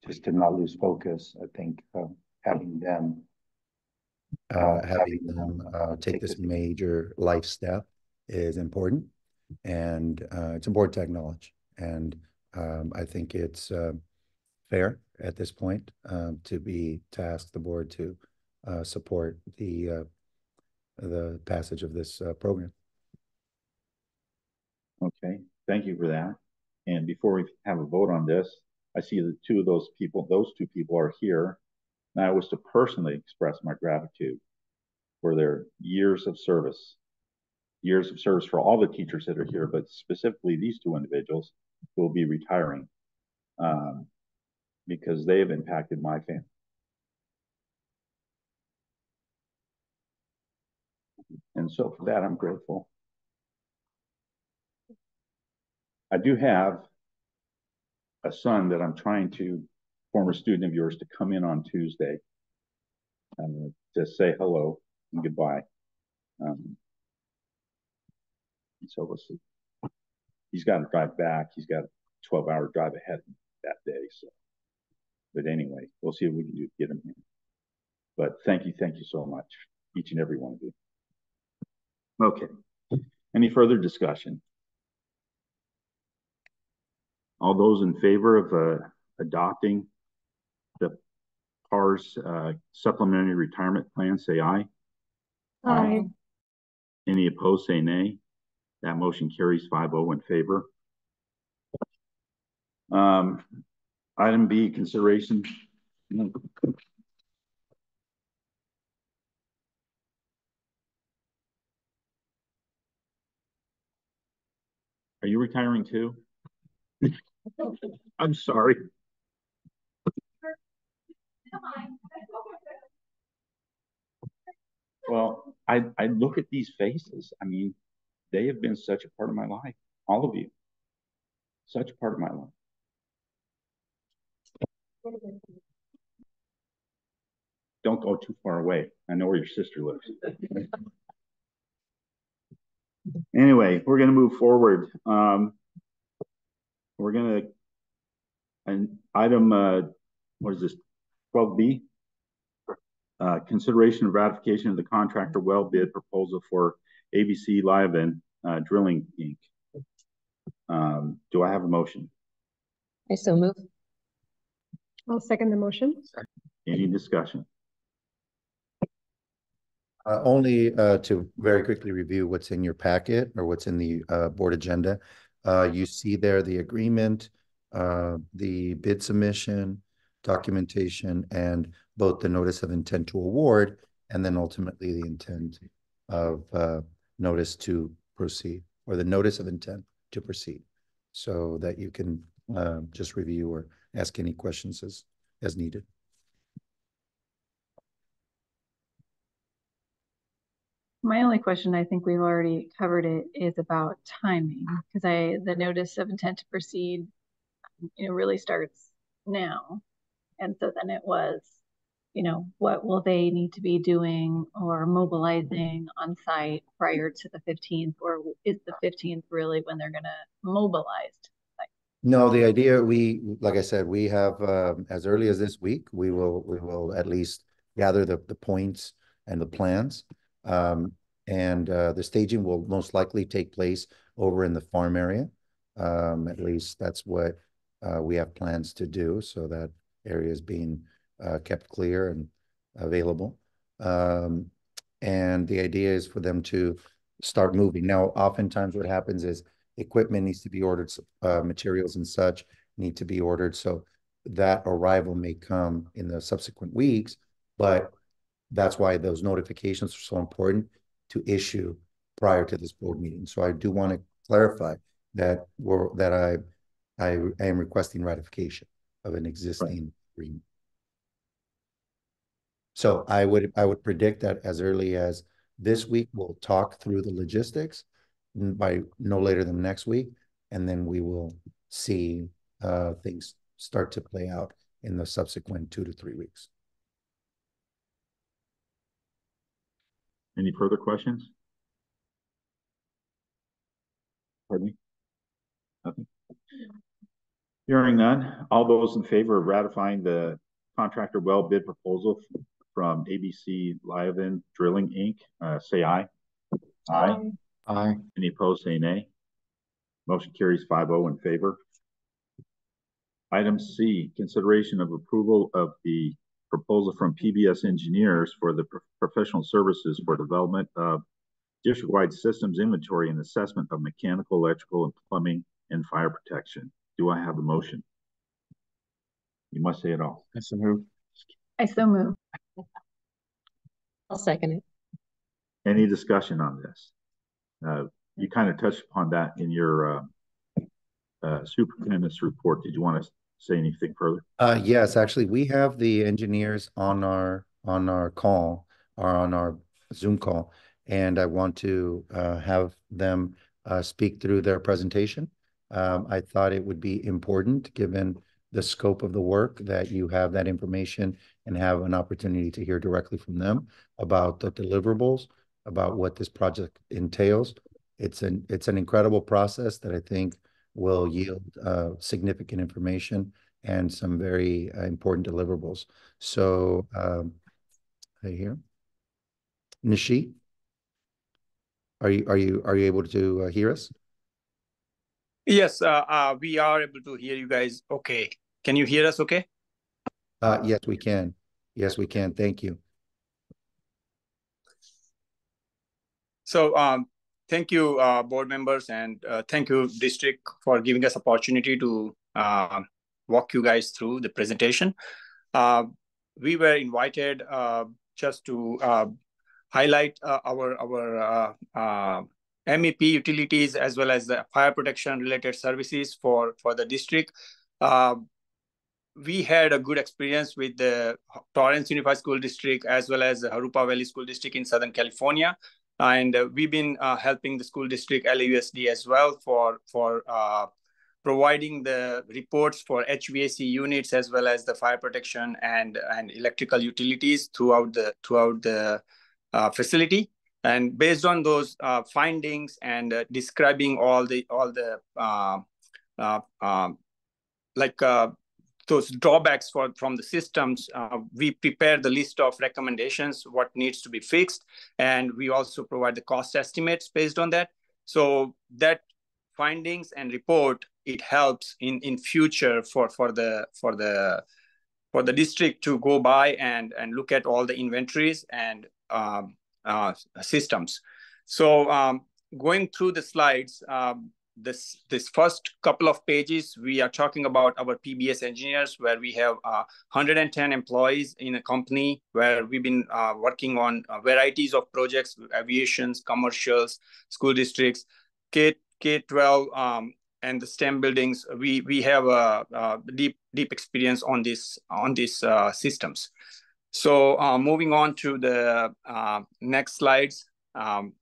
Just to not lose focus, I think, uh, having them uh, having them, uh, take this major life step is important. And, uh, it's important to acknowledge. And, um, I think it's, uh, fair at this point, um, to be, to ask the board to, uh, support the, uh, the passage of this, uh, program. Okay, thank you for that. And before we have a vote on this, I see that two of those people, those two people are here. And I was to personally express my gratitude for their years of service. Years of service for all the teachers that are here, but specifically these two individuals who will be retiring. Um, because they have impacted my family. And so for that, I'm grateful. I do have a son that I'm trying to, former student of yours, to come in on Tuesday uh, to say hello and goodbye. Um, and so we'll see. He's got to drive back. He's got a 12 hour drive ahead that day. So, but anyway, we'll see what we can do to get him in. But thank you, thank you so much, each and every one of you. Okay. Any further discussion? All those in favor of uh, adopting the PARS uh, supplementary retirement plan, say aye. Aye. Any opposed, say nay. That motion carries 5-0 in favor. Um, item B, consideration. Are you retiring too? I'm sorry. Well, I, I look at these faces. I mean, they have been such a part of my life, all of you. Such a part of my life. Don't go too far away. I know where your sister lives. anyway, we're going to move forward. Um, we're going to, an item, uh, what is this, 12B? Uh, consideration of ratification of the contractor well bid proposal for ABC Live uh, Drilling Inc. Um, do I have a motion? I so move. I'll second the motion. Any discussion? Uh, only uh, to very quickly review what's in your packet or what's in the uh, board agenda. Uh, you see there the agreement, uh, the bid submission, documentation, and both the notice of intent to award, and then ultimately the intent of uh, notice to proceed, or the notice of intent to proceed, so that you can just review or ask any questions as, as needed. My only question, I think we've already covered it, is about timing, because I, the notice of intent to proceed, you know, really starts now. And so then it was, you know, what will they need to be doing or mobilizing on site prior to the 15th, or is the 15th really when they're mobilize? to? No, the idea, we, like I said, we have, um, as early as this week, we will, we will at least gather the, the points and the plans. Um, and uh, the staging will most likely take place over in the farm area. Um, at least that's what uh, we have plans to do, so that area is being uh, kept clear and available. Um, and the idea is for them to start moving. Now, oftentimes what happens is equipment needs to be ordered, uh, materials and such need to be ordered. So that arrival may come in the subsequent weeks, but that's why those notifications are so important to issue prior to this board meeting. So I do want to clarify that we're, that I, I, am requesting ratification of an existing agreement. So I would, I would predict that as early as this week, we'll talk through the logistics by no later than next week. And then we will see uh, things start to play out in the subsequent two to three weeks. Any further questions? Pardon me? Nothing? Hearing none, all those in favor of ratifying the contractor well bid proposal from ABC Liovin Drilling Inc., uh, say aye. Aye. Aye. Any opposed, say nay. Motion carries 5-0 in favor. Item C, consideration of approval of the proposal from PBS Engineers for the pro professional services for development of district-wide systems inventory and assessment of mechanical, electrical, and plumbing and fire protection. Do I have a motion? You must say it all. I so move. I so move. I'll second it. Any discussion on this? Uh, you kind of touched upon that in your uh, uh, superintendent's report. Did you want to say anything further? Uh, yes, actually, we have the engineers on our on our call or on our Zoom call, and I want to uh, have them uh, speak through their presentation. Um, I thought it would be important, given the scope of the work, that you have that information and have an opportunity to hear directly from them about the deliverables, about what this project entails. It's an it's an incredible process that I think will yield uh, significant information and some very uh, important deliverables. So, um, hey here, Nishi, are you are you are you able to uh, hear us? Yes, uh, uh, we are able to hear you guys. Okay, can you hear us? Okay. Uh, yes, we can. Yes, we can. Thank you. So, um, thank you, uh, board members, and uh, thank you, district, for giving us opportunity to uh, walk you guys through the presentation. Uh, we were invited uh, just to uh, highlight our our MEP utilities as well as the fire protection related services for, for the district. We had a good experience with the Torrance Unified School District as well as the Jurupa Valley School District in Southern California. And uh, we've been uh, helping the school district LAUSD as well for, for uh, providing the reports for HVAC units as well as the fire protection and, and electrical utilities throughout the, throughout the uh, facility. And based on those uh, findings and uh, describing all the, all the um, like those drawbacks for, from the systems, uh, we prepare the list of recommendations, what needs to be fixed, and we also provide the cost estimates based on that. So that findings and report, it helps in, in future for, for the for the for the district to go by and, and look at all the inventories and um, uh, systems. So um, going through the slides, um, this this first couple of pages we are talking about our pbs engineers where we have uh, 110 employees in a company where we've been uh, working on uh, varieties of projects aviations commercials school districts k k12 um, and the stem buildings. We we have a, deep deep experience on this on these uh, systems. So uh, moving on to the uh, next slides um,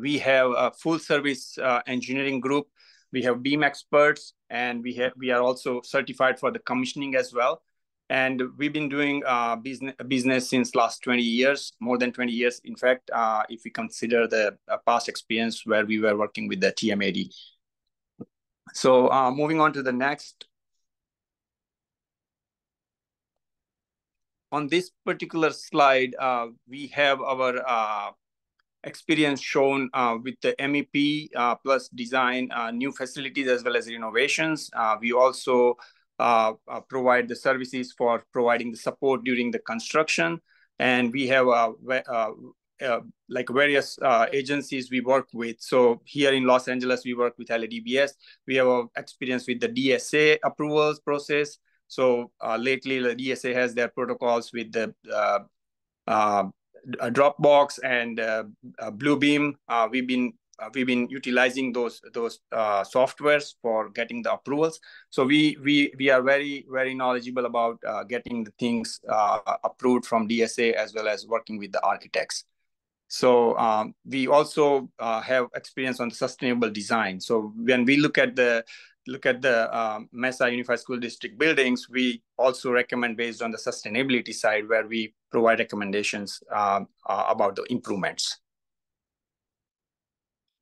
we have a full service uh, engineering group. We have BIM experts, and we have we are also certified for the commissioning as well. And we've been doing uh, business business since last 20 years, more than 20 years. In fact, uh, if we consider the uh, past experience where we were working with the TMAD. So uh, moving on to the next. On this particular slide, uh, we have our experience shown uh, with the MEP uh, plus design uh, new facilities as well as renovations. Uh, we also uh, uh, provide the services for providing the support during the construction. And we have like various agencies we work with. So here in Los Angeles, we work with LADBS. We have experience with the DSA approvals process. So lately, the DSA has their protocols with the Dropbox and uh, uh, Bluebeam. Uh, we've been we've been utilizing those those softwares for getting the approvals. So we we we are very very knowledgeable about getting the things approved from DSA as well as working with the architects. So um, we also uh, have experience on sustainable design. So when we look at the look at the um, Mesa Unified School District buildings, we also recommend based on the sustainability side where we provide recommendations uh, uh, about the improvements.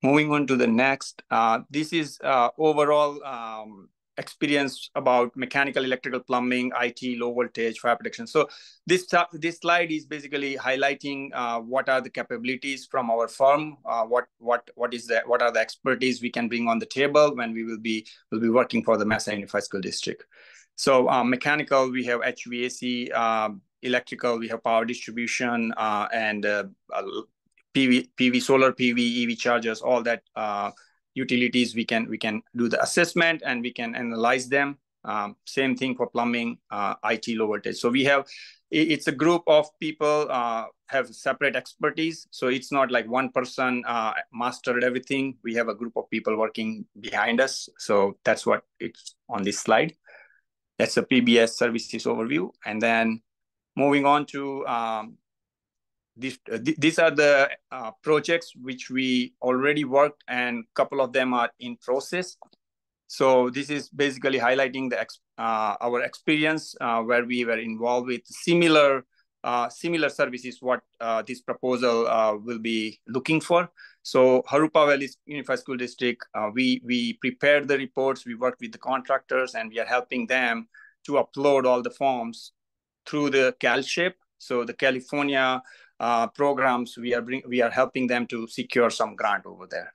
Moving on to the next, uh, this is uh, overall um, experience about mechanical, electrical, plumbing, IT, low voltage, fire protection. So this this slide is basically highlighting uh, what are the capabilities from our firm, uh, what what what is the what are the expertise we can bring on the table when we will be will be working for the Mesa Unified School District. So uh, mechanical, we have HVAC. Um, electrical, we have power distribution uh, and PV, uh, PV, solar PV, EV chargers, all that utilities, we can we can do the assessment and we can analyze them. Um, same thing for plumbing, uh, IT low voltage. So we have it's a group of people uh, have separate expertise. So it's not like one person uh, mastered everything. We have a group of people working behind us. So that's what it's on this slide. That's a PBS services overview. And then moving on to um, these, uh, th these are the uh, projects which we already worked and a couple of them are in process. So this is basically highlighting the uh, our experience uh, where we were involved with similar uh, similar services what uh, this proposal will be looking for. So Jurupa Valley Unified School District, we, we prepared the reports, we worked with the contractors and we are helping them to upload all the forms through the CalSHAPE. So the California uh, programs, we are bring, we are helping them to secure some grant over there.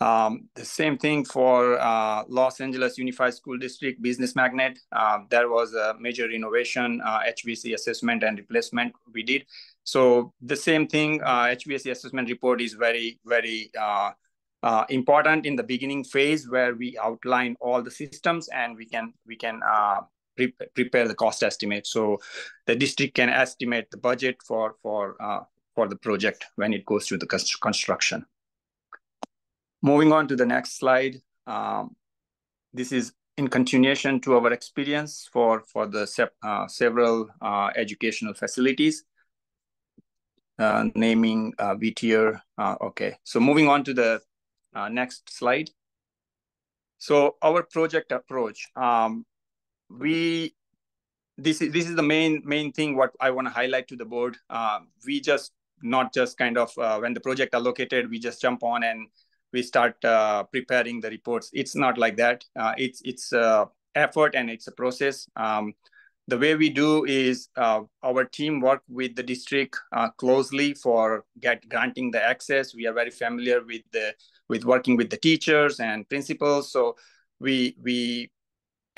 Um, the same thing for uh, Los Angeles Unified School District Business Magnet. Uh, there was a major innovation, uh, HVAC assessment and replacement we did. So the same thing, HVAC uh, assessment report is very, very uh, uh, important in the beginning phase where we outline all the systems and we can we can pre prepare the cost estimate. So the district can estimate the budget for for uh, for the project when it goes through the construction. Moving on to the next slide. Um, this is in continuation to our experience for, for the uh, several uh, educational facilities. Uh, naming uh, VTR. Uh, okay, so moving on to the uh, next slide. So our project approach, um, we this is this is the main main thing what I want to highlight to the board. Uh, we just not just kind of uh, when the project allocated, we just jump on and we start uh, preparing the reports. It's not like that. Uh, it's it's a effort and it's a process. Um, the way we do is uh, our team work with the district uh, closely for get granting the access. We are very familiar with the with working with the teachers and principals. So we we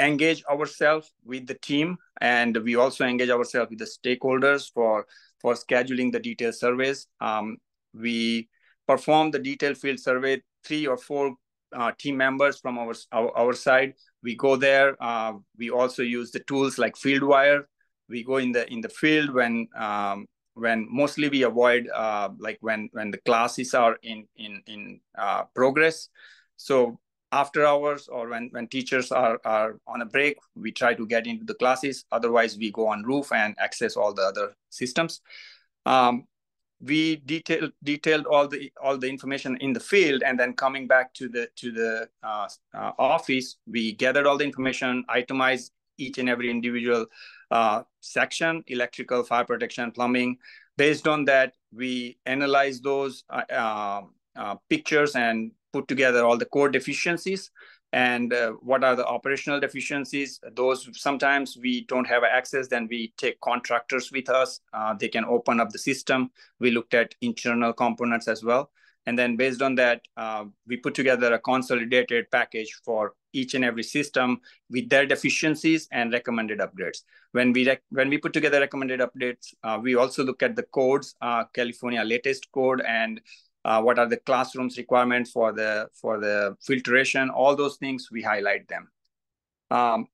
engage ourselves with the team and we also engage ourselves with the stakeholders for for scheduling the detailed surveys. Um, we perform the detailed field survey three or four uh, team members from our, our, our side. We go there. Uh, we also use the tools like FieldWire. We go in the in the field when um, when mostly we avoid uh, like when when the classes are in in in uh, progress. So after hours or when when teachers are are on a break, we try to get into the classes. Otherwise, we go on roof and access all the other systems. Um, we detailed detailed all the all the information in the field and then coming back to the to the uh, uh, office we gathered all the information itemized each and every individual uh, section electrical fire protection plumbing based on that we analyze those uh, uh, uh, pictures and put together all the core deficiencies and uh, what are the operational deficiencies? Those sometimes we don't have access then we take contractors with us. Uh, they can open up the system. We looked at internal components as well. And then based on that uh, we put together a consolidated package for each and every system with their deficiencies and recommended upgrades when we when we put together recommended updates uh, we also look at the codes uh, california latest code and uh, what are the classrooms requirements for the for the filtration all those things we highlight them. Um,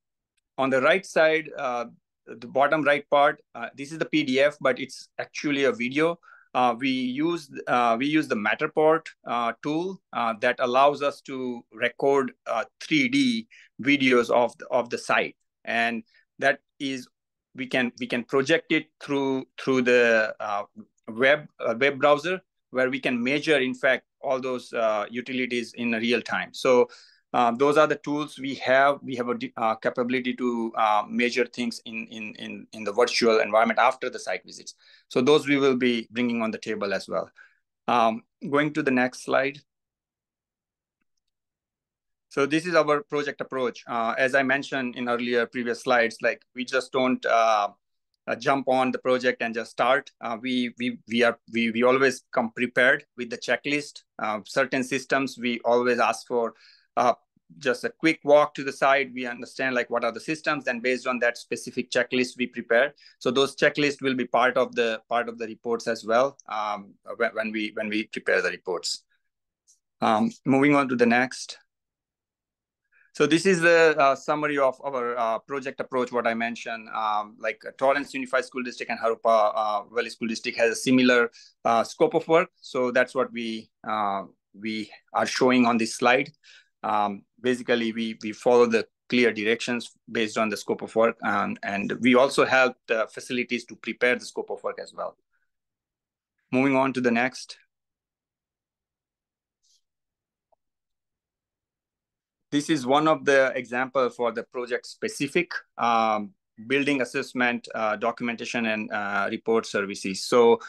on the right side uh, the bottom right part uh, this is the pdf but it's actually a video. Uh, we use uh, we use the matterport uh, tool that allows us to record 3d videos of the, of the site. And that is we can we can project it through through the web web browser where we can measure, in fact, all those uh, utilities in real time. So uh, those are the tools we have. We have a uh, capability to uh, measure things in, in, in, in the virtual environment after the site visits. So those we will be bringing on the table as well. Um, going to the next slide. So this is our project approach. Uh, as I mentioned in earlier previous slides, like we just don't uh, jump on the project and just start. Uh, we we we are we we always come prepared with the checklist. Uh, certain systems we always ask for uh, just a quick walk to the side. We understand like what are the systems, and based on that specific checklist we prepare. So those checklists will be part of the part of the reports as well um, when, when we when we prepare the reports. Um, moving on to the next. So this is the uh, summary of our uh, project approach, what I mentioned, um, like uh, Torrance Unified School District and Jurupa uh, Valley School District has a similar uh, scope of work. So that's what we uh, we are showing on this slide. Um, basically, we, we follow the clear directions based on the scope of work. And, and we also help the facilities to prepare the scope of work as well. Moving on to the next. This is one of the example for the project specific um, building assessment, uh, documentation and uh, report services. So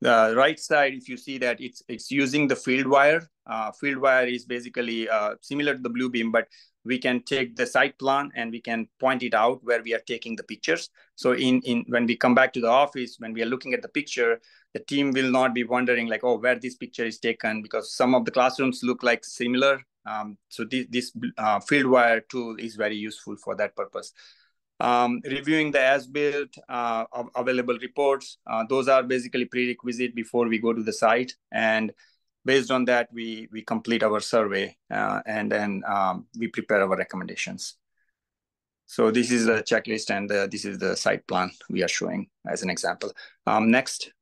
the right side, if you see that it's it's using the FieldWire Uh, FieldWire is basically uh, similar to the Bluebeam but we can take the site plan and we can point it out where we are taking the pictures. So in, in when we come back to the office, when we are looking at the picture, the team will not be wondering like, oh, where this picture is taken because some of the classrooms look like similar um, so this, this uh, FieldWire tool is very useful for that purpose. Um, reviewing the as-built uh, available reports, uh, those are basically prerequisite before we go to the site. And based on that, we, we complete our survey uh, and then um, we prepare our recommendations. So this is a checklist and this is the site plan we are showing as an example. Um, next.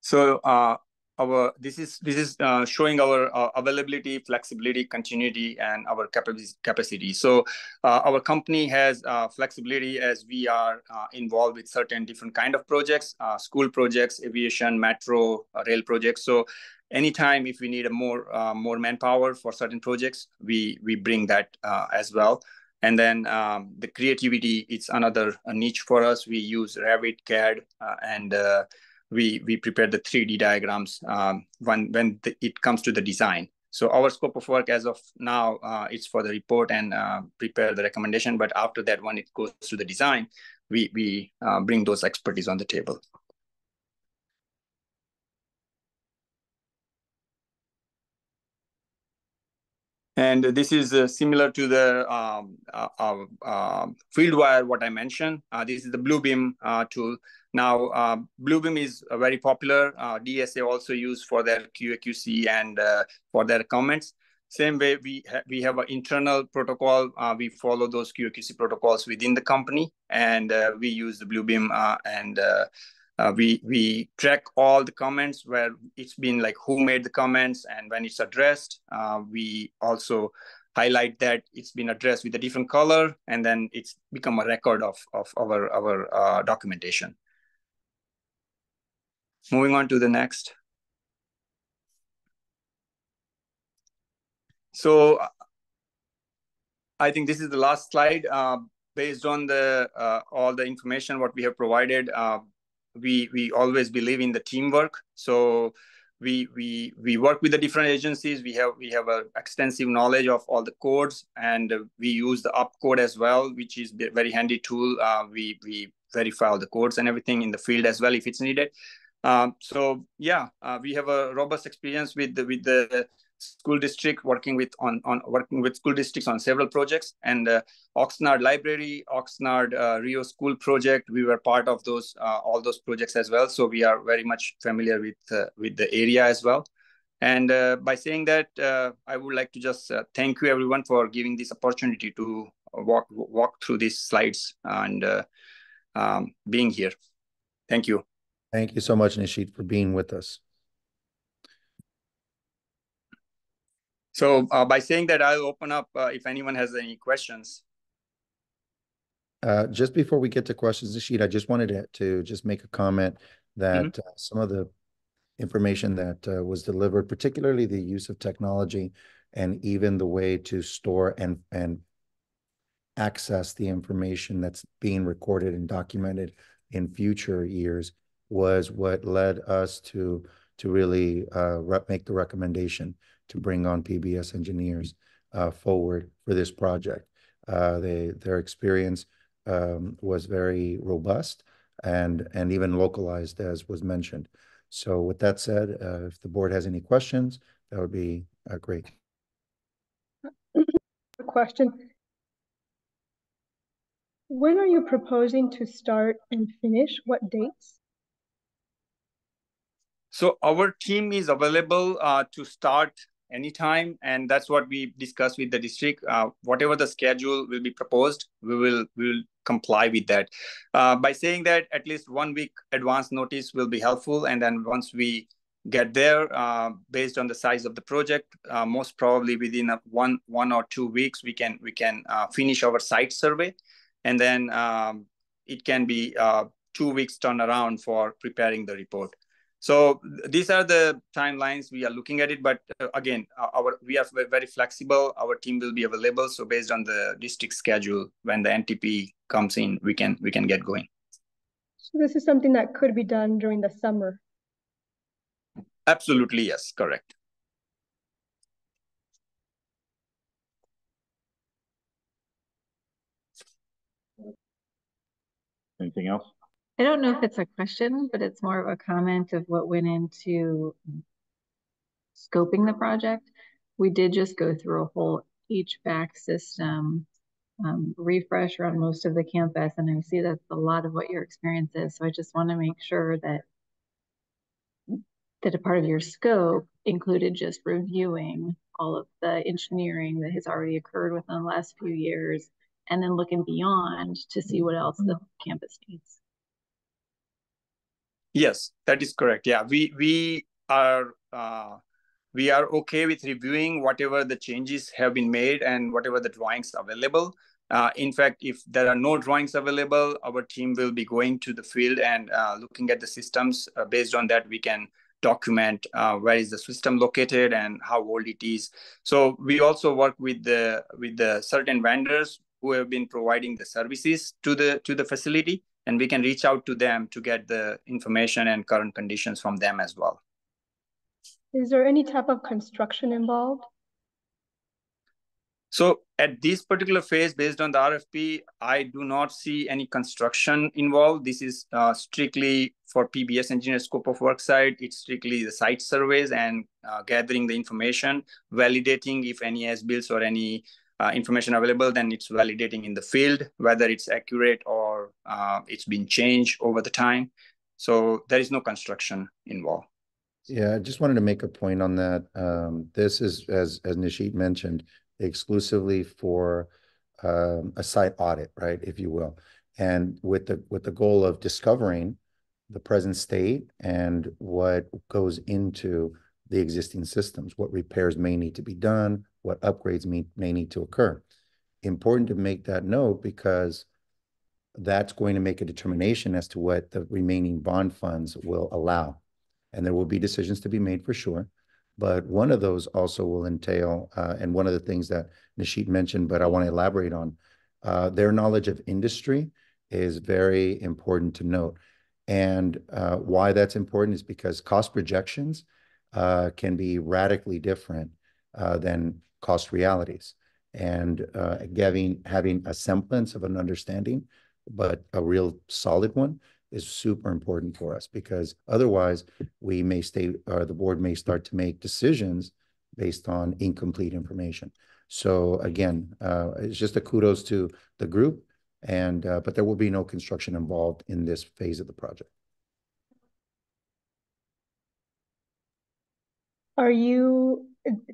So uh, our this is this is uh, showing our uh, availability, flexibility, continuity, and our capacity. capacity. So uh, our company has uh, flexibility as we are uh, involved with certain different kind of projects, uh, school projects, aviation, metro, rail projects. So anytime if we need a more more manpower for certain projects, we we bring that as well. And then um, the creativity, it's another niche for us. We use Revit, CAD, and we we prepare the 3D diagrams um, when when the, it comes to the design. So our scope of work as of now, uh, it's for the report and uh, prepare the recommendation. But after that, when it goes to the design, we we uh, bring those expertise on the table. And this is uh, similar to the um, uh, uh, Fieldwire, what I mentioned. Uh, this is the Bluebeam uh, tool. Now, uh, Bluebeam is very popular. DSA also used for their QAQC and for their comments. Same way, we, ha we have an internal protocol. we follow those QAQC protocols within the company, and we use the Bluebeam and uh, we we track all the comments where it's been like who made the comments and when it's addressed. Uh, we also highlight that it's been addressed with a different color and then it's become a record of of our our uh, documentation. Moving on to the next. So i think this is the last slide. Uh, based on the uh, all the information what we have provided uh, we we always believe in the teamwork. So we we we work with the different agencies. We have we have a extensive knowledge of all the codes and we use the UpCode as well which is a very handy tool. Uh, we we verify all the codes and everything in the field as well if it's needed. Um, so yeah uh, we have a robust experience with the with the school district working with on, on working with school districts on several projects and uh, Oxnard Library, Oxnard uh, Rio School project. We were part of those uh, all those projects as well, so we are very much familiar with uh, with the area as well. And uh, by saying that, uh, I would like to just thank you everyone for giving this opportunity to walk walk through these slides and um, being here. Thank you. Thank you so much, Nishit, for being with us. So uh, by saying that, I'll open up uh, if anyone has any questions. Uh, just before we get to questions, Nishit, I just wanted to, to just make a comment that mm -hmm. some of the information that uh, was delivered, particularly the use of technology and even the way to store and, and access the information that's being recorded and documented in future years was what led us to to really uh, make the recommendation to bring on PBS engineers uh, forward for this project. Uh, they, their experience um, was very robust and, and even localized as was mentioned. So with that said, uh, if the board has any questions, that would be uh, great. A question. When are you proposing to start and finish? What dates? So our team is available uh, to start anytime and that's what we discuss with the district. Uh, whatever the schedule will be proposed we will we will comply with that. Uh, by saying that at least one week advance notice will be helpful and then once we get there uh, based on the size of the project uh, most probably within one one or two weeks we can we can uh, finish our site survey. And then um, it can be uh, two weeks turnaround for preparing the report so these are the timelines we are looking at it. But uh, again, our we are very flexible. Our team will be available. So based on the district schedule, when the NTP comes in, we can we can get going. So this is something that could be done during the summer. Absolutely, yes, correct. Anything else? I don't know if it's a question, but it's more of a comment of what went into scoping the project. We did just go through a whole HVAC system um, refresh around most of the campus, and I see that's a lot of what your experience is. So I just want to make sure that that a part of your scope included just reviewing all of the engineering that has already occurred within the last few years, and then looking beyond to see what else the campus needs. Yes, that is correct. Yeah, we we are uh, we are okay with reviewing whatever the changes have been made and whatever the drawings available. Uh, in fact, if there are no drawings available, our team will be going to the field and uh, looking at the systems. Uh, based on that, we can document uh, where is the system located and how old it is. So we also work with the with the certain vendors who have been providing the services to the to the facility, and we can reach out to them to get the information and current conditions from them as well. Is there any type of construction involved? So at this particular phase, based on the RFP, I do not see any construction involved. This is uh, strictly for PBS engineer scope of work side. It's strictly the site surveys and uh, gathering the information, validating if any as-builts or any uh, information available, then it's validating in the field, whether it's accurate or uh, it's been changed over the time. So there is no construction involved. Yeah, I just wanted to make a point on that. Um, this is, as, as Nishit mentioned, exclusively for um, a site audit, right, if you will. And with the with the goal of discovering the present state and what goes into the existing systems, what repairs may need to be done, what upgrades may, may need to occur. Important to make that note because that's going to make a determination as to what the remaining bond funds will allow. And there will be decisions to be made for sure. But one of those also will entail, uh, and one of the things that Nishit mentioned, but I want to elaborate on, uh, their knowledge of industry is very important to note. And uh, why that's important is because cost projections uh, can be radically different uh, than cost realities. And uh, having, having a semblance of an understanding, but a real solid one, is super important for us because otherwise we may stay or the board may start to make decisions based on incomplete information. So again, uh, it's just a kudos to the group and uh, but there will be no construction involved in this phase of the project. Are you,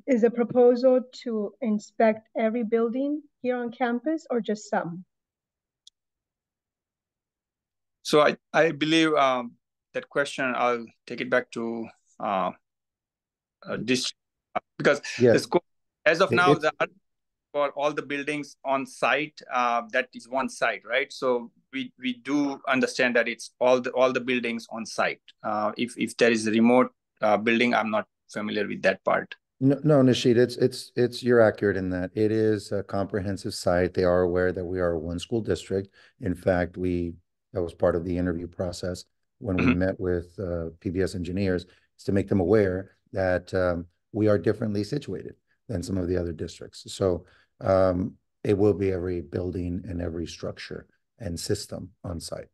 is a proposal to inspect every building here on campus or just some? So I, I believe um, that question, I'll take it back to uh, uh, this because yes. the scope, as of now, it's, the, for all the buildings on site, uh, that is one site, right? So we we do understand that it's all the all the buildings on site. Uh, if if there is a remote uh, building, I'm not familiar with that part. No, no, Nishit, it's it's it's you're accurate in that it is a comprehensive site. They are aware that we are one school district. In fact, we that was part of the interview process when we Mm-hmm. met with uh, PBS engineers, is to make them aware that um, we are differently situated than some of the other districts. So um, it will be every building and every structure and system on site.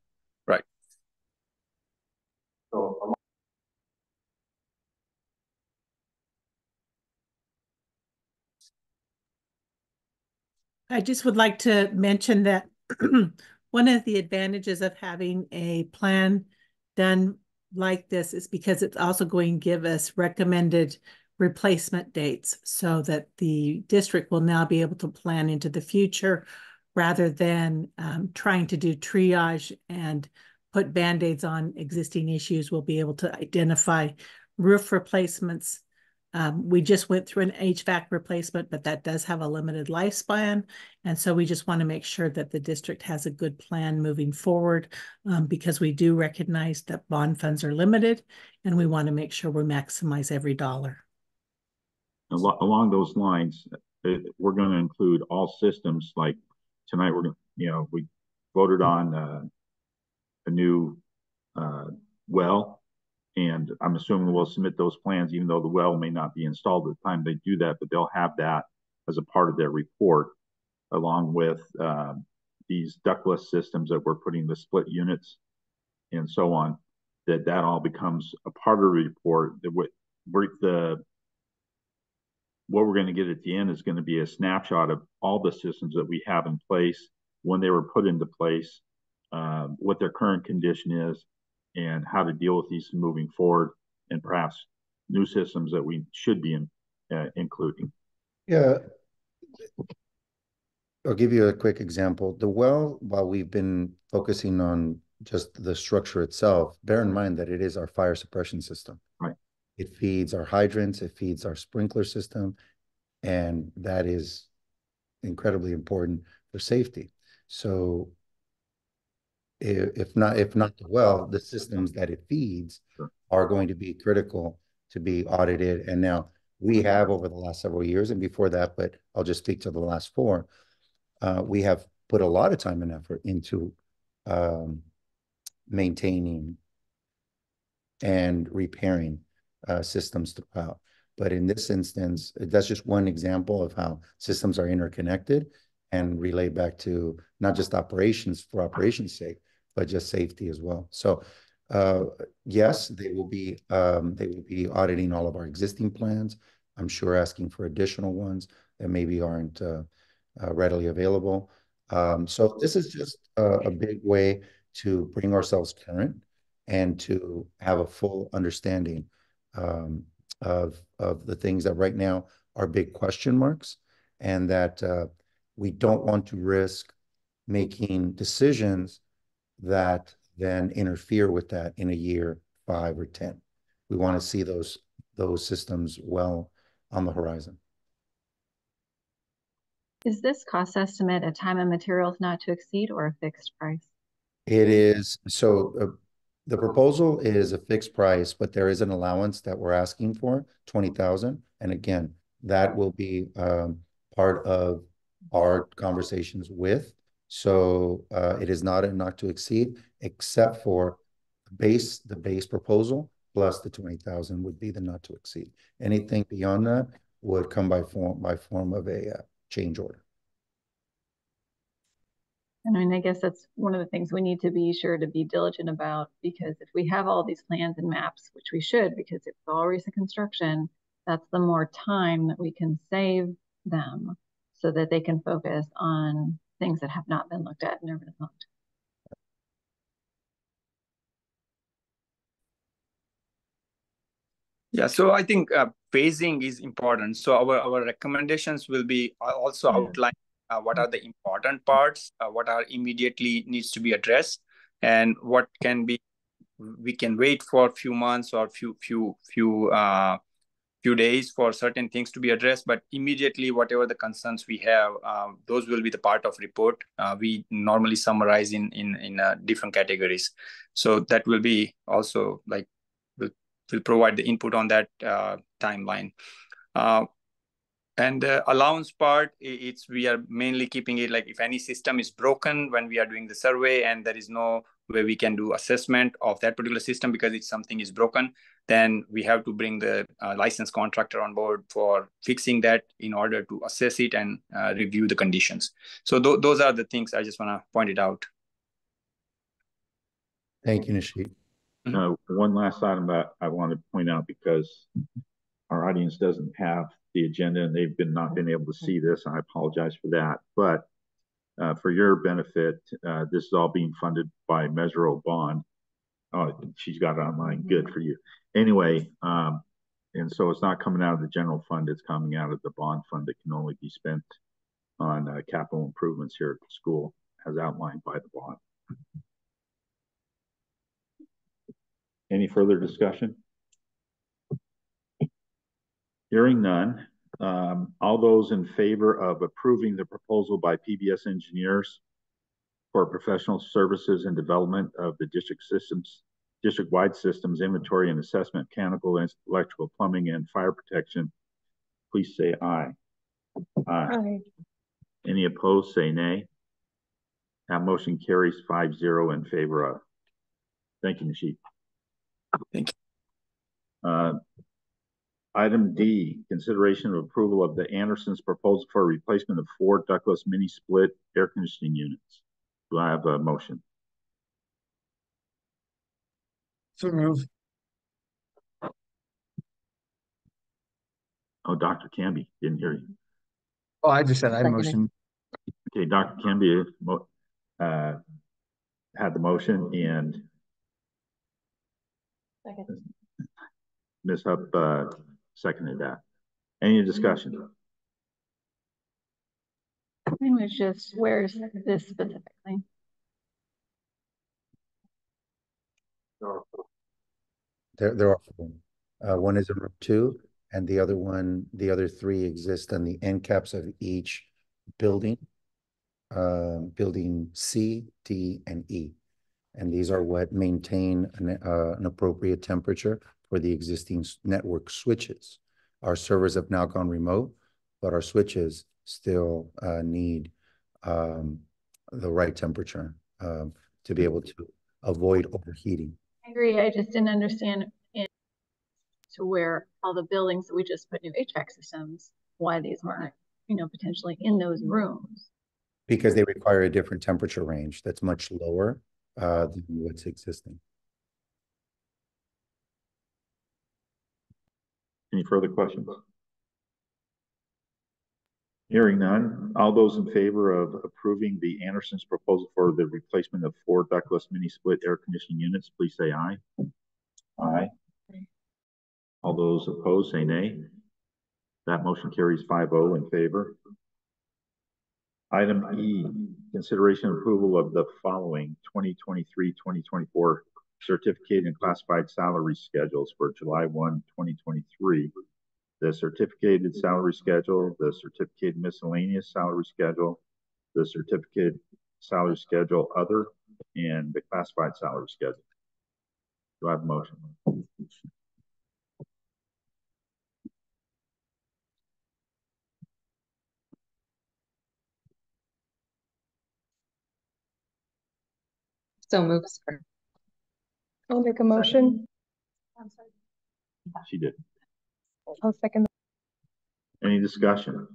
I just would like to mention that one of the advantages of having a plan done like this is because it's also going to give us recommended replacement dates so that the district will now be able to plan into the future rather than um, trying to do triage and put band-aids on existing issues. We'll be able to identify roof replacements um, we just went through an HVAC replacement, but that does have a limited lifespan. And so we just want to make sure that the district has a good plan moving forward um, because we do recognize that bond funds are limited and we want to make sure we maximize every dollar. Along those lines, we're going to include all systems like tonight we're going to, you know, we voted on uh, a new uh, well and I'm assuming we'll submit those plans, even though the well may not be installed at the time they do that, but they'll have that as a part of their report, along with uh, these ductless systems that we're putting the split units and so on. That that all becomes a part of the report. That what the what we're going to get at the end is going to be a snapshot of all the systems that we have in place when they were put into place, uh, what their current condition is, and how to deal with these moving forward and perhaps new systems that we should be in, uh, including. Yeah. I'll give you a quick example. The well, while we've been focusing on just the structure itself, bear in mind that it is our fire suppression system. Right. It feeds our hydrants, it feeds our sprinkler system, and that is incredibly important for safety. So if, not, if not the well, the systems that it feeds are going to be critical to be audited. And now we have over the last several years and before that, but I'll just speak to the last four. Uh, we have put a lot of time and effort into um, maintaining and repairing uh, systems throughout. But in this instance, that's just one example of how systems are interconnected and relate back to not just operations for operations sake, but just safety as well. So uh, yes, they will be um, they will be auditing all of our existing plans. I'm sure asking for additional ones that maybe aren't uh, uh, readily available. Um, so this is just a, a big way to bring ourselves current and to have a full understanding um, of of the things that right now are big question marks, and that uh, we don't want to risk making decisions that then interfere with that in a year, five or ten. We want to see those those systems well on the horizon. Is this cost estimate a time and materials not to exceed or a fixed price? It is so. Uh, the proposal is a fixed price, but there is an allowance that we're asking for, twenty thousand. And again, that will be um, part of our conversations with. So uh, it is not a not to exceed, except for the base, the base proposal plus the twenty thousand would be the not to exceed. Anything beyond that would come by form by form of a uh, change order. And I mean, I guess that's one of the things we need to be sure to be diligent about because if we have all these plans and maps, which we should, because it's all recent construction, that's the more time that we can save them so that they can focus on things that have not been looked at and never been looked. Yeah, so I think uh, phasing is important. So our, our recommendations will be uh, also mm. outline uh, what are the important parts, uh, what are immediately needs to be addressed, and what can be we can wait for a few months or few few few uh, few days for certain things to be addressed. But immediately, whatever the concerns we have, uh, those will be the part of report. Uh, we normally summarize in in in uh, different categories, so that will be also like will will provide the input on that timeline and the allowance part it's we are mainly keeping it like if any system is broken when we are doing the survey and there is no way we can do assessment of that particular system because if something is broken then we have to bring the uh, licensed contractor on board for fixing that in order to assess it and uh, review the conditions so th- those are the things i just want to point it out thank you Nishit. Uh, one last item that I want to point out because our audience doesn't have the agenda and they've been not been able to see this. I apologize for that. But uh, for your benefit, uh, this is all being funded by Measure Bond. Oh, she's got it online. Good for you. Anyway, um, and so it's not coming out of the general fund. It's coming out of the bond fund that can only be spent on uh, capital improvements here at the school as outlined by the bond. Any further discussion? Hearing none, um, all those in favor of approving the proposal by PBS engineers for professional services and development of the district systems, district-wide systems inventory and assessment, mechanical, and electrical, plumbing, and fire protection, please say aye. Aye. aye. Any opposed, say nay. That motion carries 5-0 in favor of. Thank you, Nishit. Thank you. Uh, Item D, consideration of approval of the Anderson's proposal for replacement of four ductless mini split air conditioning units. Do I have a motion? So move. Oh, Dr. Canby, didn't hear you. Oh, I just said I had a motion. Okay, Dr. Canby uh, had the motion and Second. Ms. Hupp uh, seconded that. Any discussion? It was just, where's this specifically? There, there are Uh, one is in room two, and the other one, the other three exist on the end caps of each building. Uh, building C, D, and E. And these are what maintain an, uh, an appropriate temperature for the existing network switches. Our servers have now gone remote, but our switches still uh, need um, the right temperature um, to be able to avoid overheating. I agree. I just didn't understand to where all the buildings that we just put new HVAC systems, why these weren't, you know, potentially in those rooms. Because they require a different temperature range that's much lower uh, what's existing. Any further questions? Hearing none, all those in favor of approving the Anderson's proposal for the replacement of four ductless mini split air conditioning units, please say aye. Aye. All those opposed, say nay. That motion carries 5-0 in favor. Item E, consideration approval of the following 2023-2024 certificated and classified salary schedules for July 1, 2023. The certificated salary schedule, the certificated miscellaneous salary schedule, the certificated salary schedule other, and the classified salary schedule. Do I have a motion? So moves. I'll make a motion. I'm sorry. She did. I'll second. Any discussion?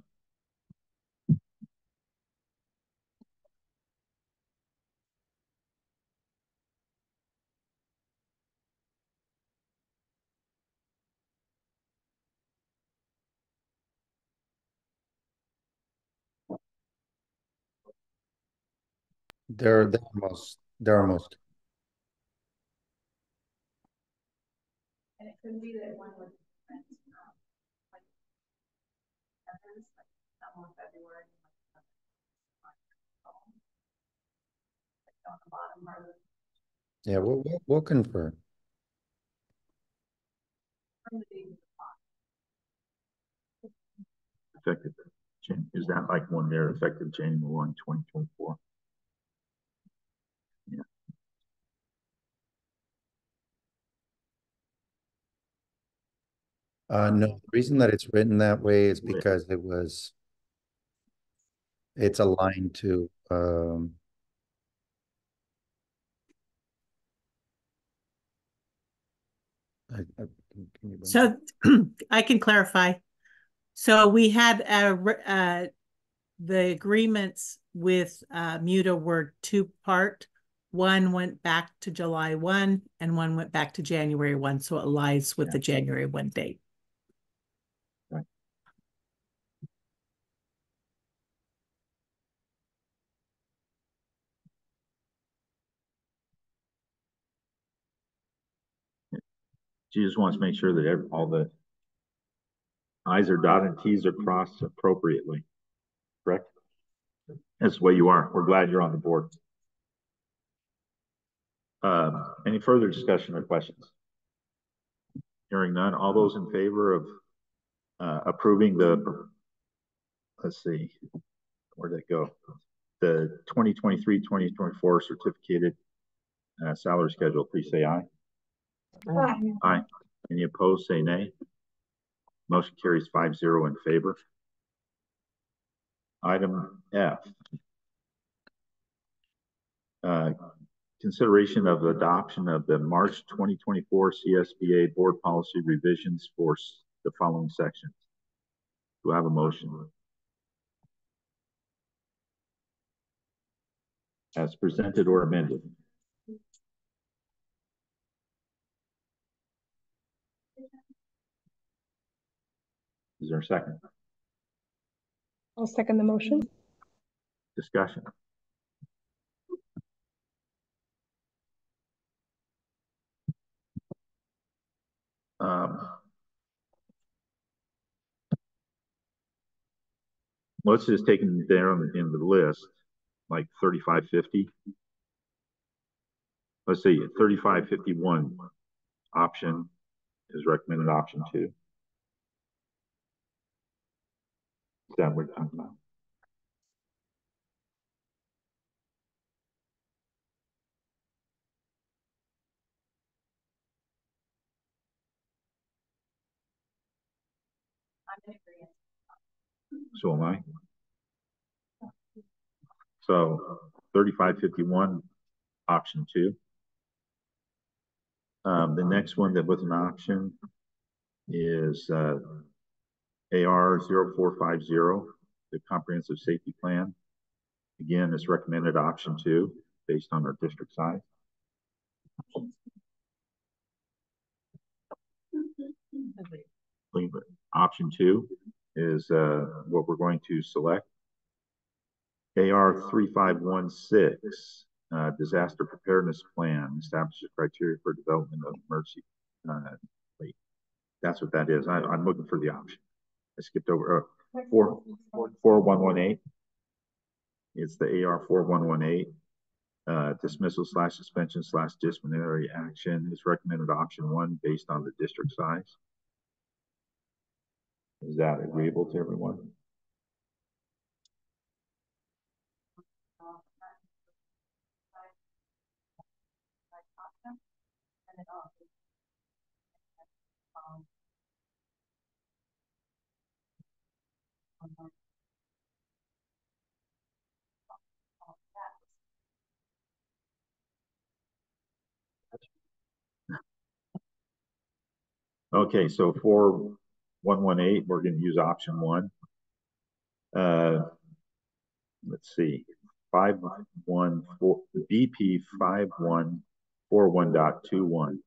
They're, they're almost, they're almost, And it could be that one was. um, like, others, like, some February, like, some were like, on the bottom part of yeah, we'll, we'll, we'll confirm. from the date of the clock. Effective, Jan- is that like one there effective January 1, 2024? Uh, no, the reason that it's written that way is because it was, it's aligned to, um, I, I, can you bring So I can clarify. So we had re- uh, the agreements with uh, MUTA were two-part. One went back to July one and one went back to January one, so it lies with the January one date. She just wants to make sure that every, all the i's are dotted and t's are crossed appropriately. Correct? That's the way you are. We're glad you're on the board. Um, any further discussion or questions? Hearing none, all those in favor of uh, approving the, let's see, where'd that go? The 2023-2024 certificated uh, salary schedule, please say aye. Aye. Any opposed, say nay. Motion carries 5-0 in favor. Item F. Uh, Consideration of adoption of the March twenty twenty-four CSBA Board Policy revisions for the following sections. Do I have a motion? As presented or amended? Is there a second? I'll second the motion. Discussion? Um, Let's just take them there on the- in the list, like thirty-five fifty. Let's see, thirty-five fifty-one option is recommended option two. Is that talking about? So am I. So thirty-five fifty-one, option two. Um, the next one that was an option is, uh, AR 450, the comprehensive safety plan. Again, it's recommended option two, based on our district size. Option two is, uh, what we're going to select. AR three five one six, uh, disaster preparedness plan establishes criteria for development of emergency. Uh, that's what that is. I, I'm looking for the option. I skipped over, uh, four, four one one eight. It's the AR four one one eight. Uh, dismissal slash suspension slash disciplinary action is recommended option one based on the district size. Is that agreeable to everyone? Okay, so for one one eight, we're gonna use option one. Uh, let's see, five one four, BP five one four one dot two one.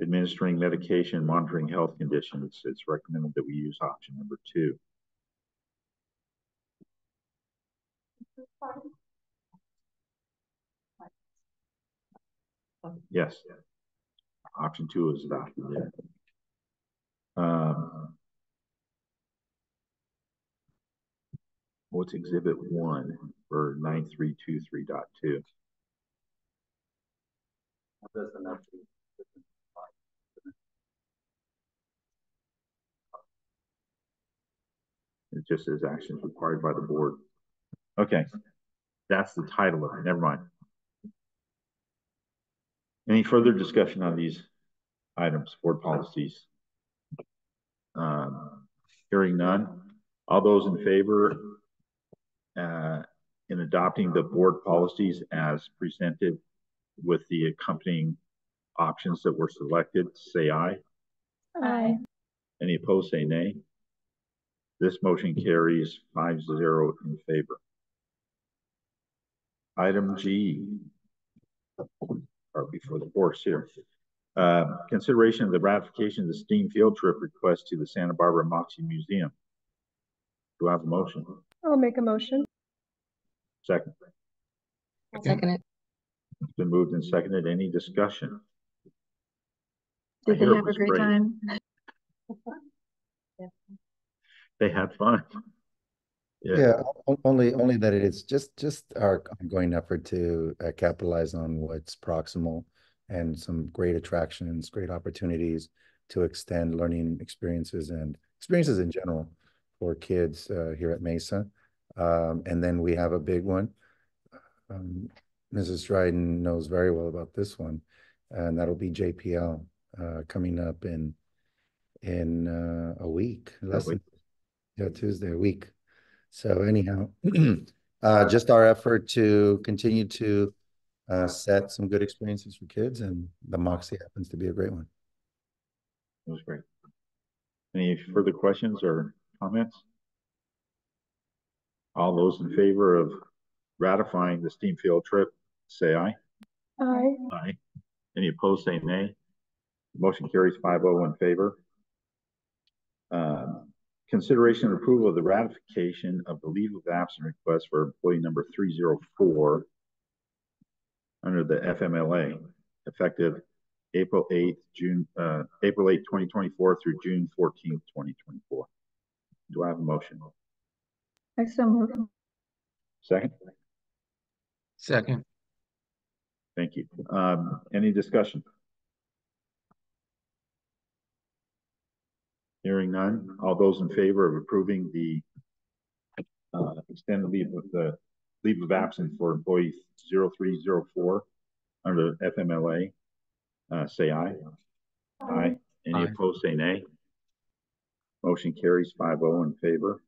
Administering medication, monitoring health conditions, it's recommended that we use option number two. Yes. Option two is adopted, yeah. Um, what's exhibit one for nine three two three dot two? It just says actions required by the board. Okay, that's the title of it, never mind. Any further discussion on these items, board policies? Um, hearing none, all those in favor uh, in adopting the board policies as presented with the accompanying options that were selected, say aye. Aye. Any opposed, say nay. This motion carries five zero in favor. Item G, or before the horse here. Uh, consideration of the ratification of the STEAM field trip request to the Santa Barbara MOXI Museum. Do I have a motion? I'll make a motion. Second. Second it. It's been moved and seconded. Any discussion? Did they have a was great great. time? They had fun. Yeah, o- only, only that it is just, just our ongoing effort to uh, capitalize on what's proximal and some great attractions, great opportunities to extend learning experiences and experiences in general for kids uh, here at Mesa. Um, and then we have a big one. Um, Mrs. Dryden knows very well about this one, and that'll be JPL uh, coming up in in uh, a week, less than yeah, Tuesday, a week. So anyhow, uh, just our effort to continue to uh, set some good experiences for kids, and the MOXI happens to be a great one. It was great. Any further questions or comments? All those in favor of ratifying the STEAM field trip, say aye. Aye. Aye. Any opposed, say nay. Motion carries five oh in favor. Um, consideration and approval of the ratification of the leave of absence request for employee number three zero four under the FMLA, effective April eighth, June, uh, April eighth, twenty twenty-four through June fourteenth, twenty twenty-four. Do I have a motion? I so move. Second? Second. Thank you. Um, any discussion? Hearing none, all those in favor of approving the uh, extended leave of the leave of absence for employee 0304 under FMLA, uh, say aye. Aye. Any Aye. opposed, say nay. Motion carries five oh in favor.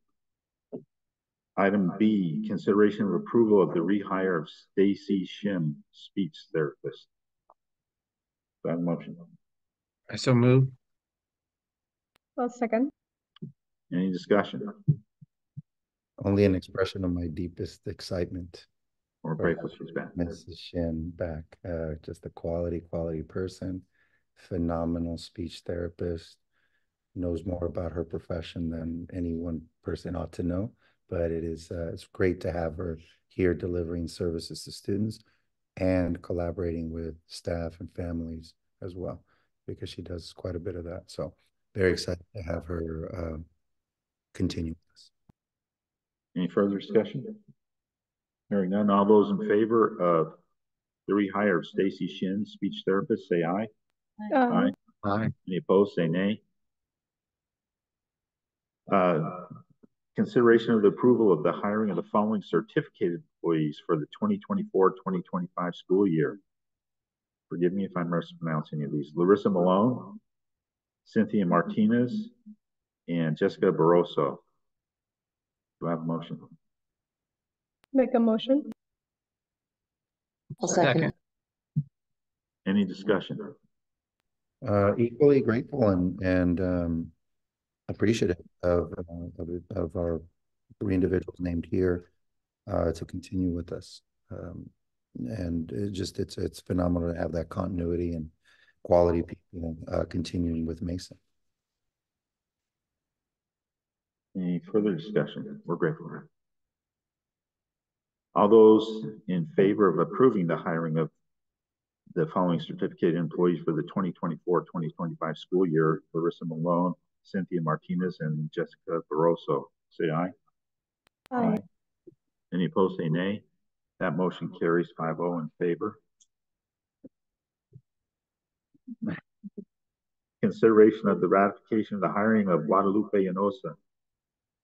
Item B, consideration of approval of the rehire of Stacy Shin, speech therapist. Do I have a motion? I so move. Well, second. Any discussion? Only an expression of my deepest excitement. We're grateful she's back. Mrs. Shin back, uh, just a quality, quality person, phenomenal speech therapist, knows more about her profession than any one person ought to know. But it is, uh, it's great to have her here delivering services to students and collaborating with staff and families as well, because she does quite a bit of that. So very excited to have her, uh, continue this. Any further discussion? Hearing none, all those in favor of the rehire of Stacy Shin, speech therapist, say aye. Uh, Aye. Any opposed, say nay. Uh, consideration of the approval of the hiring of the following certificated employees for the 2024-2025 school year. Forgive me if I'm mispronouncing any of these. Larissa Malone, Cynthia Martinez, and Jessica Barroso. Do I have a motion? Make a motion. I'll second it. Any discussion? Uh, equally grateful and, and, um, appreciative of, uh, of, of our three individuals named here, uh, to continue with us. Um, and it just, it's, it's phenomenal to have that continuity and quality people, uh, continuing with Mason. Any further discussion? We're grateful. for. All those in favor of approving the hiring of the following certificated employees for the 2024-2025 school year, Larissa Malone, Cynthia Martinez, and Jessica Barroso, say aye. Aye. Any opposed, say nay. That motion carries 5-0 in favor. Consideration of the ratification of the hiring of Guadalupe Enosa,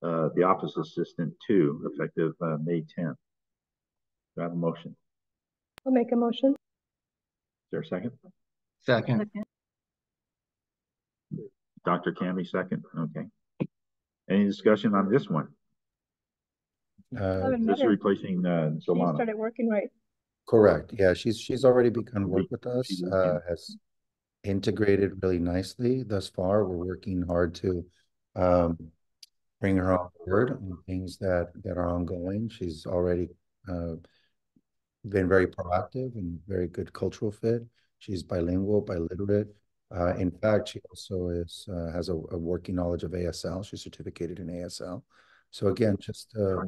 uh, the office assistant two, effective, uh, May tenth. Do I have a motion? I'll make a motion. Is there a second? Second. Second. Dr. Canby, second, okay. Any discussion on this one? Uh, Haven't This is replacing, uh, She Solana. started working right. Correct. Yeah, she's she's already begun work with us, uh, has integrated really nicely thus far. We're working hard to um bring her on board on things that that are ongoing. She's already uh been very proactive and very good cultural fit. She's bilingual, biliterate. Uh, in fact, she also is uh, has a, a working knowledge of ASL. She's certificated in ASL. So again, just uh,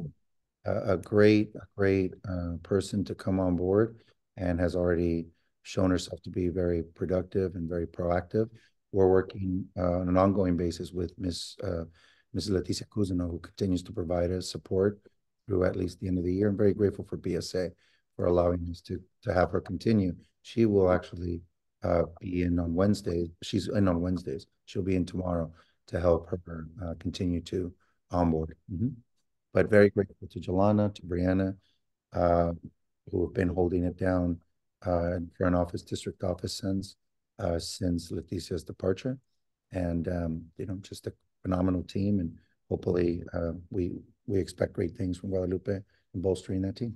a, a great, a great uh, person to come on board and has already shown herself to be very productive and very proactive. We're working uh, on an ongoing basis with Miss uh, Ms. Leticia Cousineau, who continues to provide us support through at least the end of the year. I'm very grateful for BSA for allowing us to to have her continue. She will actually uh, be in on Wednesdays. She's in on Wednesdays. She'll be in tomorrow to help her uh, continue to onboard. Mhm. But very grateful to Jelana, to Brianna, uh, who have been holding it down uh, in front office, district office since uh, since Leticia's departure, and um, you know, just a phenomenal team, and hopefully uh, we we expect great things from Guadalupe and bolstering that team.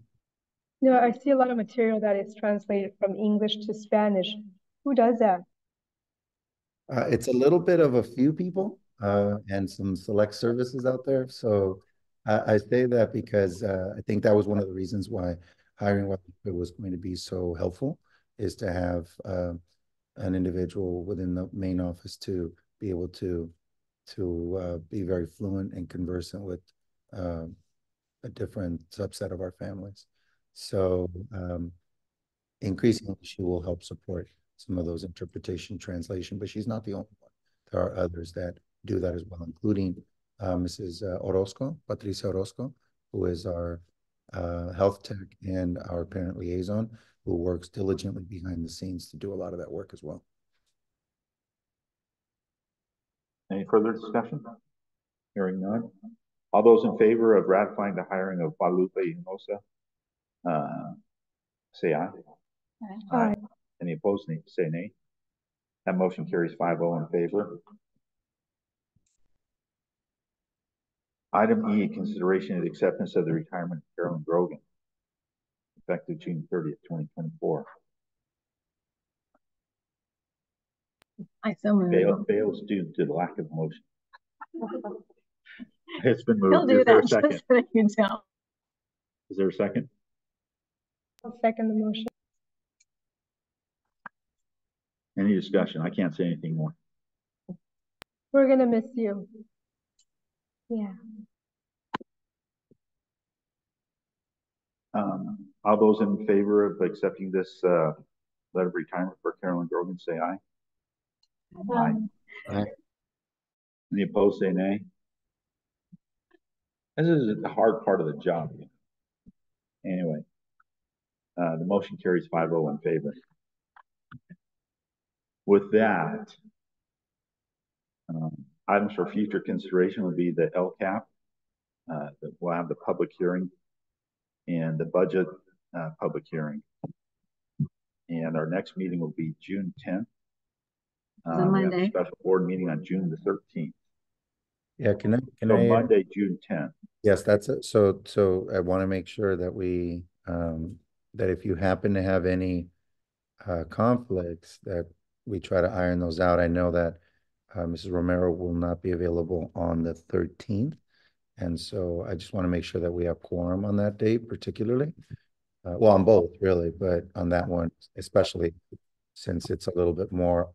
Know, I see a lot of material that is translated from English to Spanish. Who does that? Uh, it's a little bit of a few people uh, and some select services out there. So I, I say that because uh, I think that was one of the reasons why hiring Guadalupe was going to be so helpful is to have uh, an individual within the main office to be able to to uh, be very fluent and conversant with um, a different subset of our families. So um, increasingly, she will help support some of those interpretation translation, but she's not the only one. There are others that do that as well, including uh, Mrs. uh, Orozco, Patricia Orozco, who is our uh, health tech and our parent liaison, who works diligently behind the scenes to do a lot of that work as well. Any further discussion? Hearing none. All those in favor of ratifying the hiring of Guadalupe Hinosa, uh, say aye. Aye. Any opposed, need say nay. That motion carries five oh in favor. Item E, consideration of the acceptance of the retirement of Carolyn Grogan, effective June thirtieth, twenty twenty-four. I so moved. Fail, fails due to the lack of motion. It's been moved. He'll moved. do Is there a that second? just so you know. Is there a second? I'll second the motion. Any discussion? I can't say anything more. We're gonna miss you. Yeah. Um, all those in favor of accepting this, uh, letter of retirement for Carolyn Grogan, say aye. Aye. Aye. Any opposed, say nay. This is the hard part of the job. Anyway. Uh, the motion carries five oh in favor. With that. Um, items for future consideration would be the LCAP. Uh, that we'll have the public hearing. And the budget, uh, public hearing. And our next meeting will be June tenth. It's a Uh, we have Monday. Special board meeting on June the thirteenth. Yeah, can I, can So I? Monday, June tenth. Yes, that's it. So, so I want to make sure that we, um, that if you happen to have any uh, conflicts, that we try to iron those out. I know that uh, Mrs. Romero will not be available on the thirteenth. And so I just want to make sure that we have quorum on that date particularly. Uh, well, on both really, but on that one especially since it's a little bit more,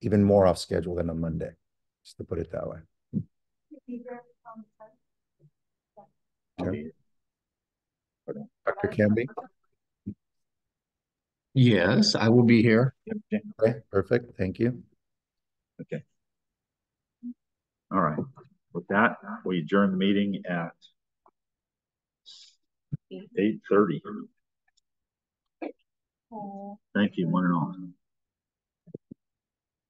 even more off schedule than a Monday, just to put it that way. Okay. Dr. Canby? Yes, I will be here. Okay, perfect. Thank you. Okay. All right. With that, we adjourn the meeting at eight thirty. Thank you, one and all.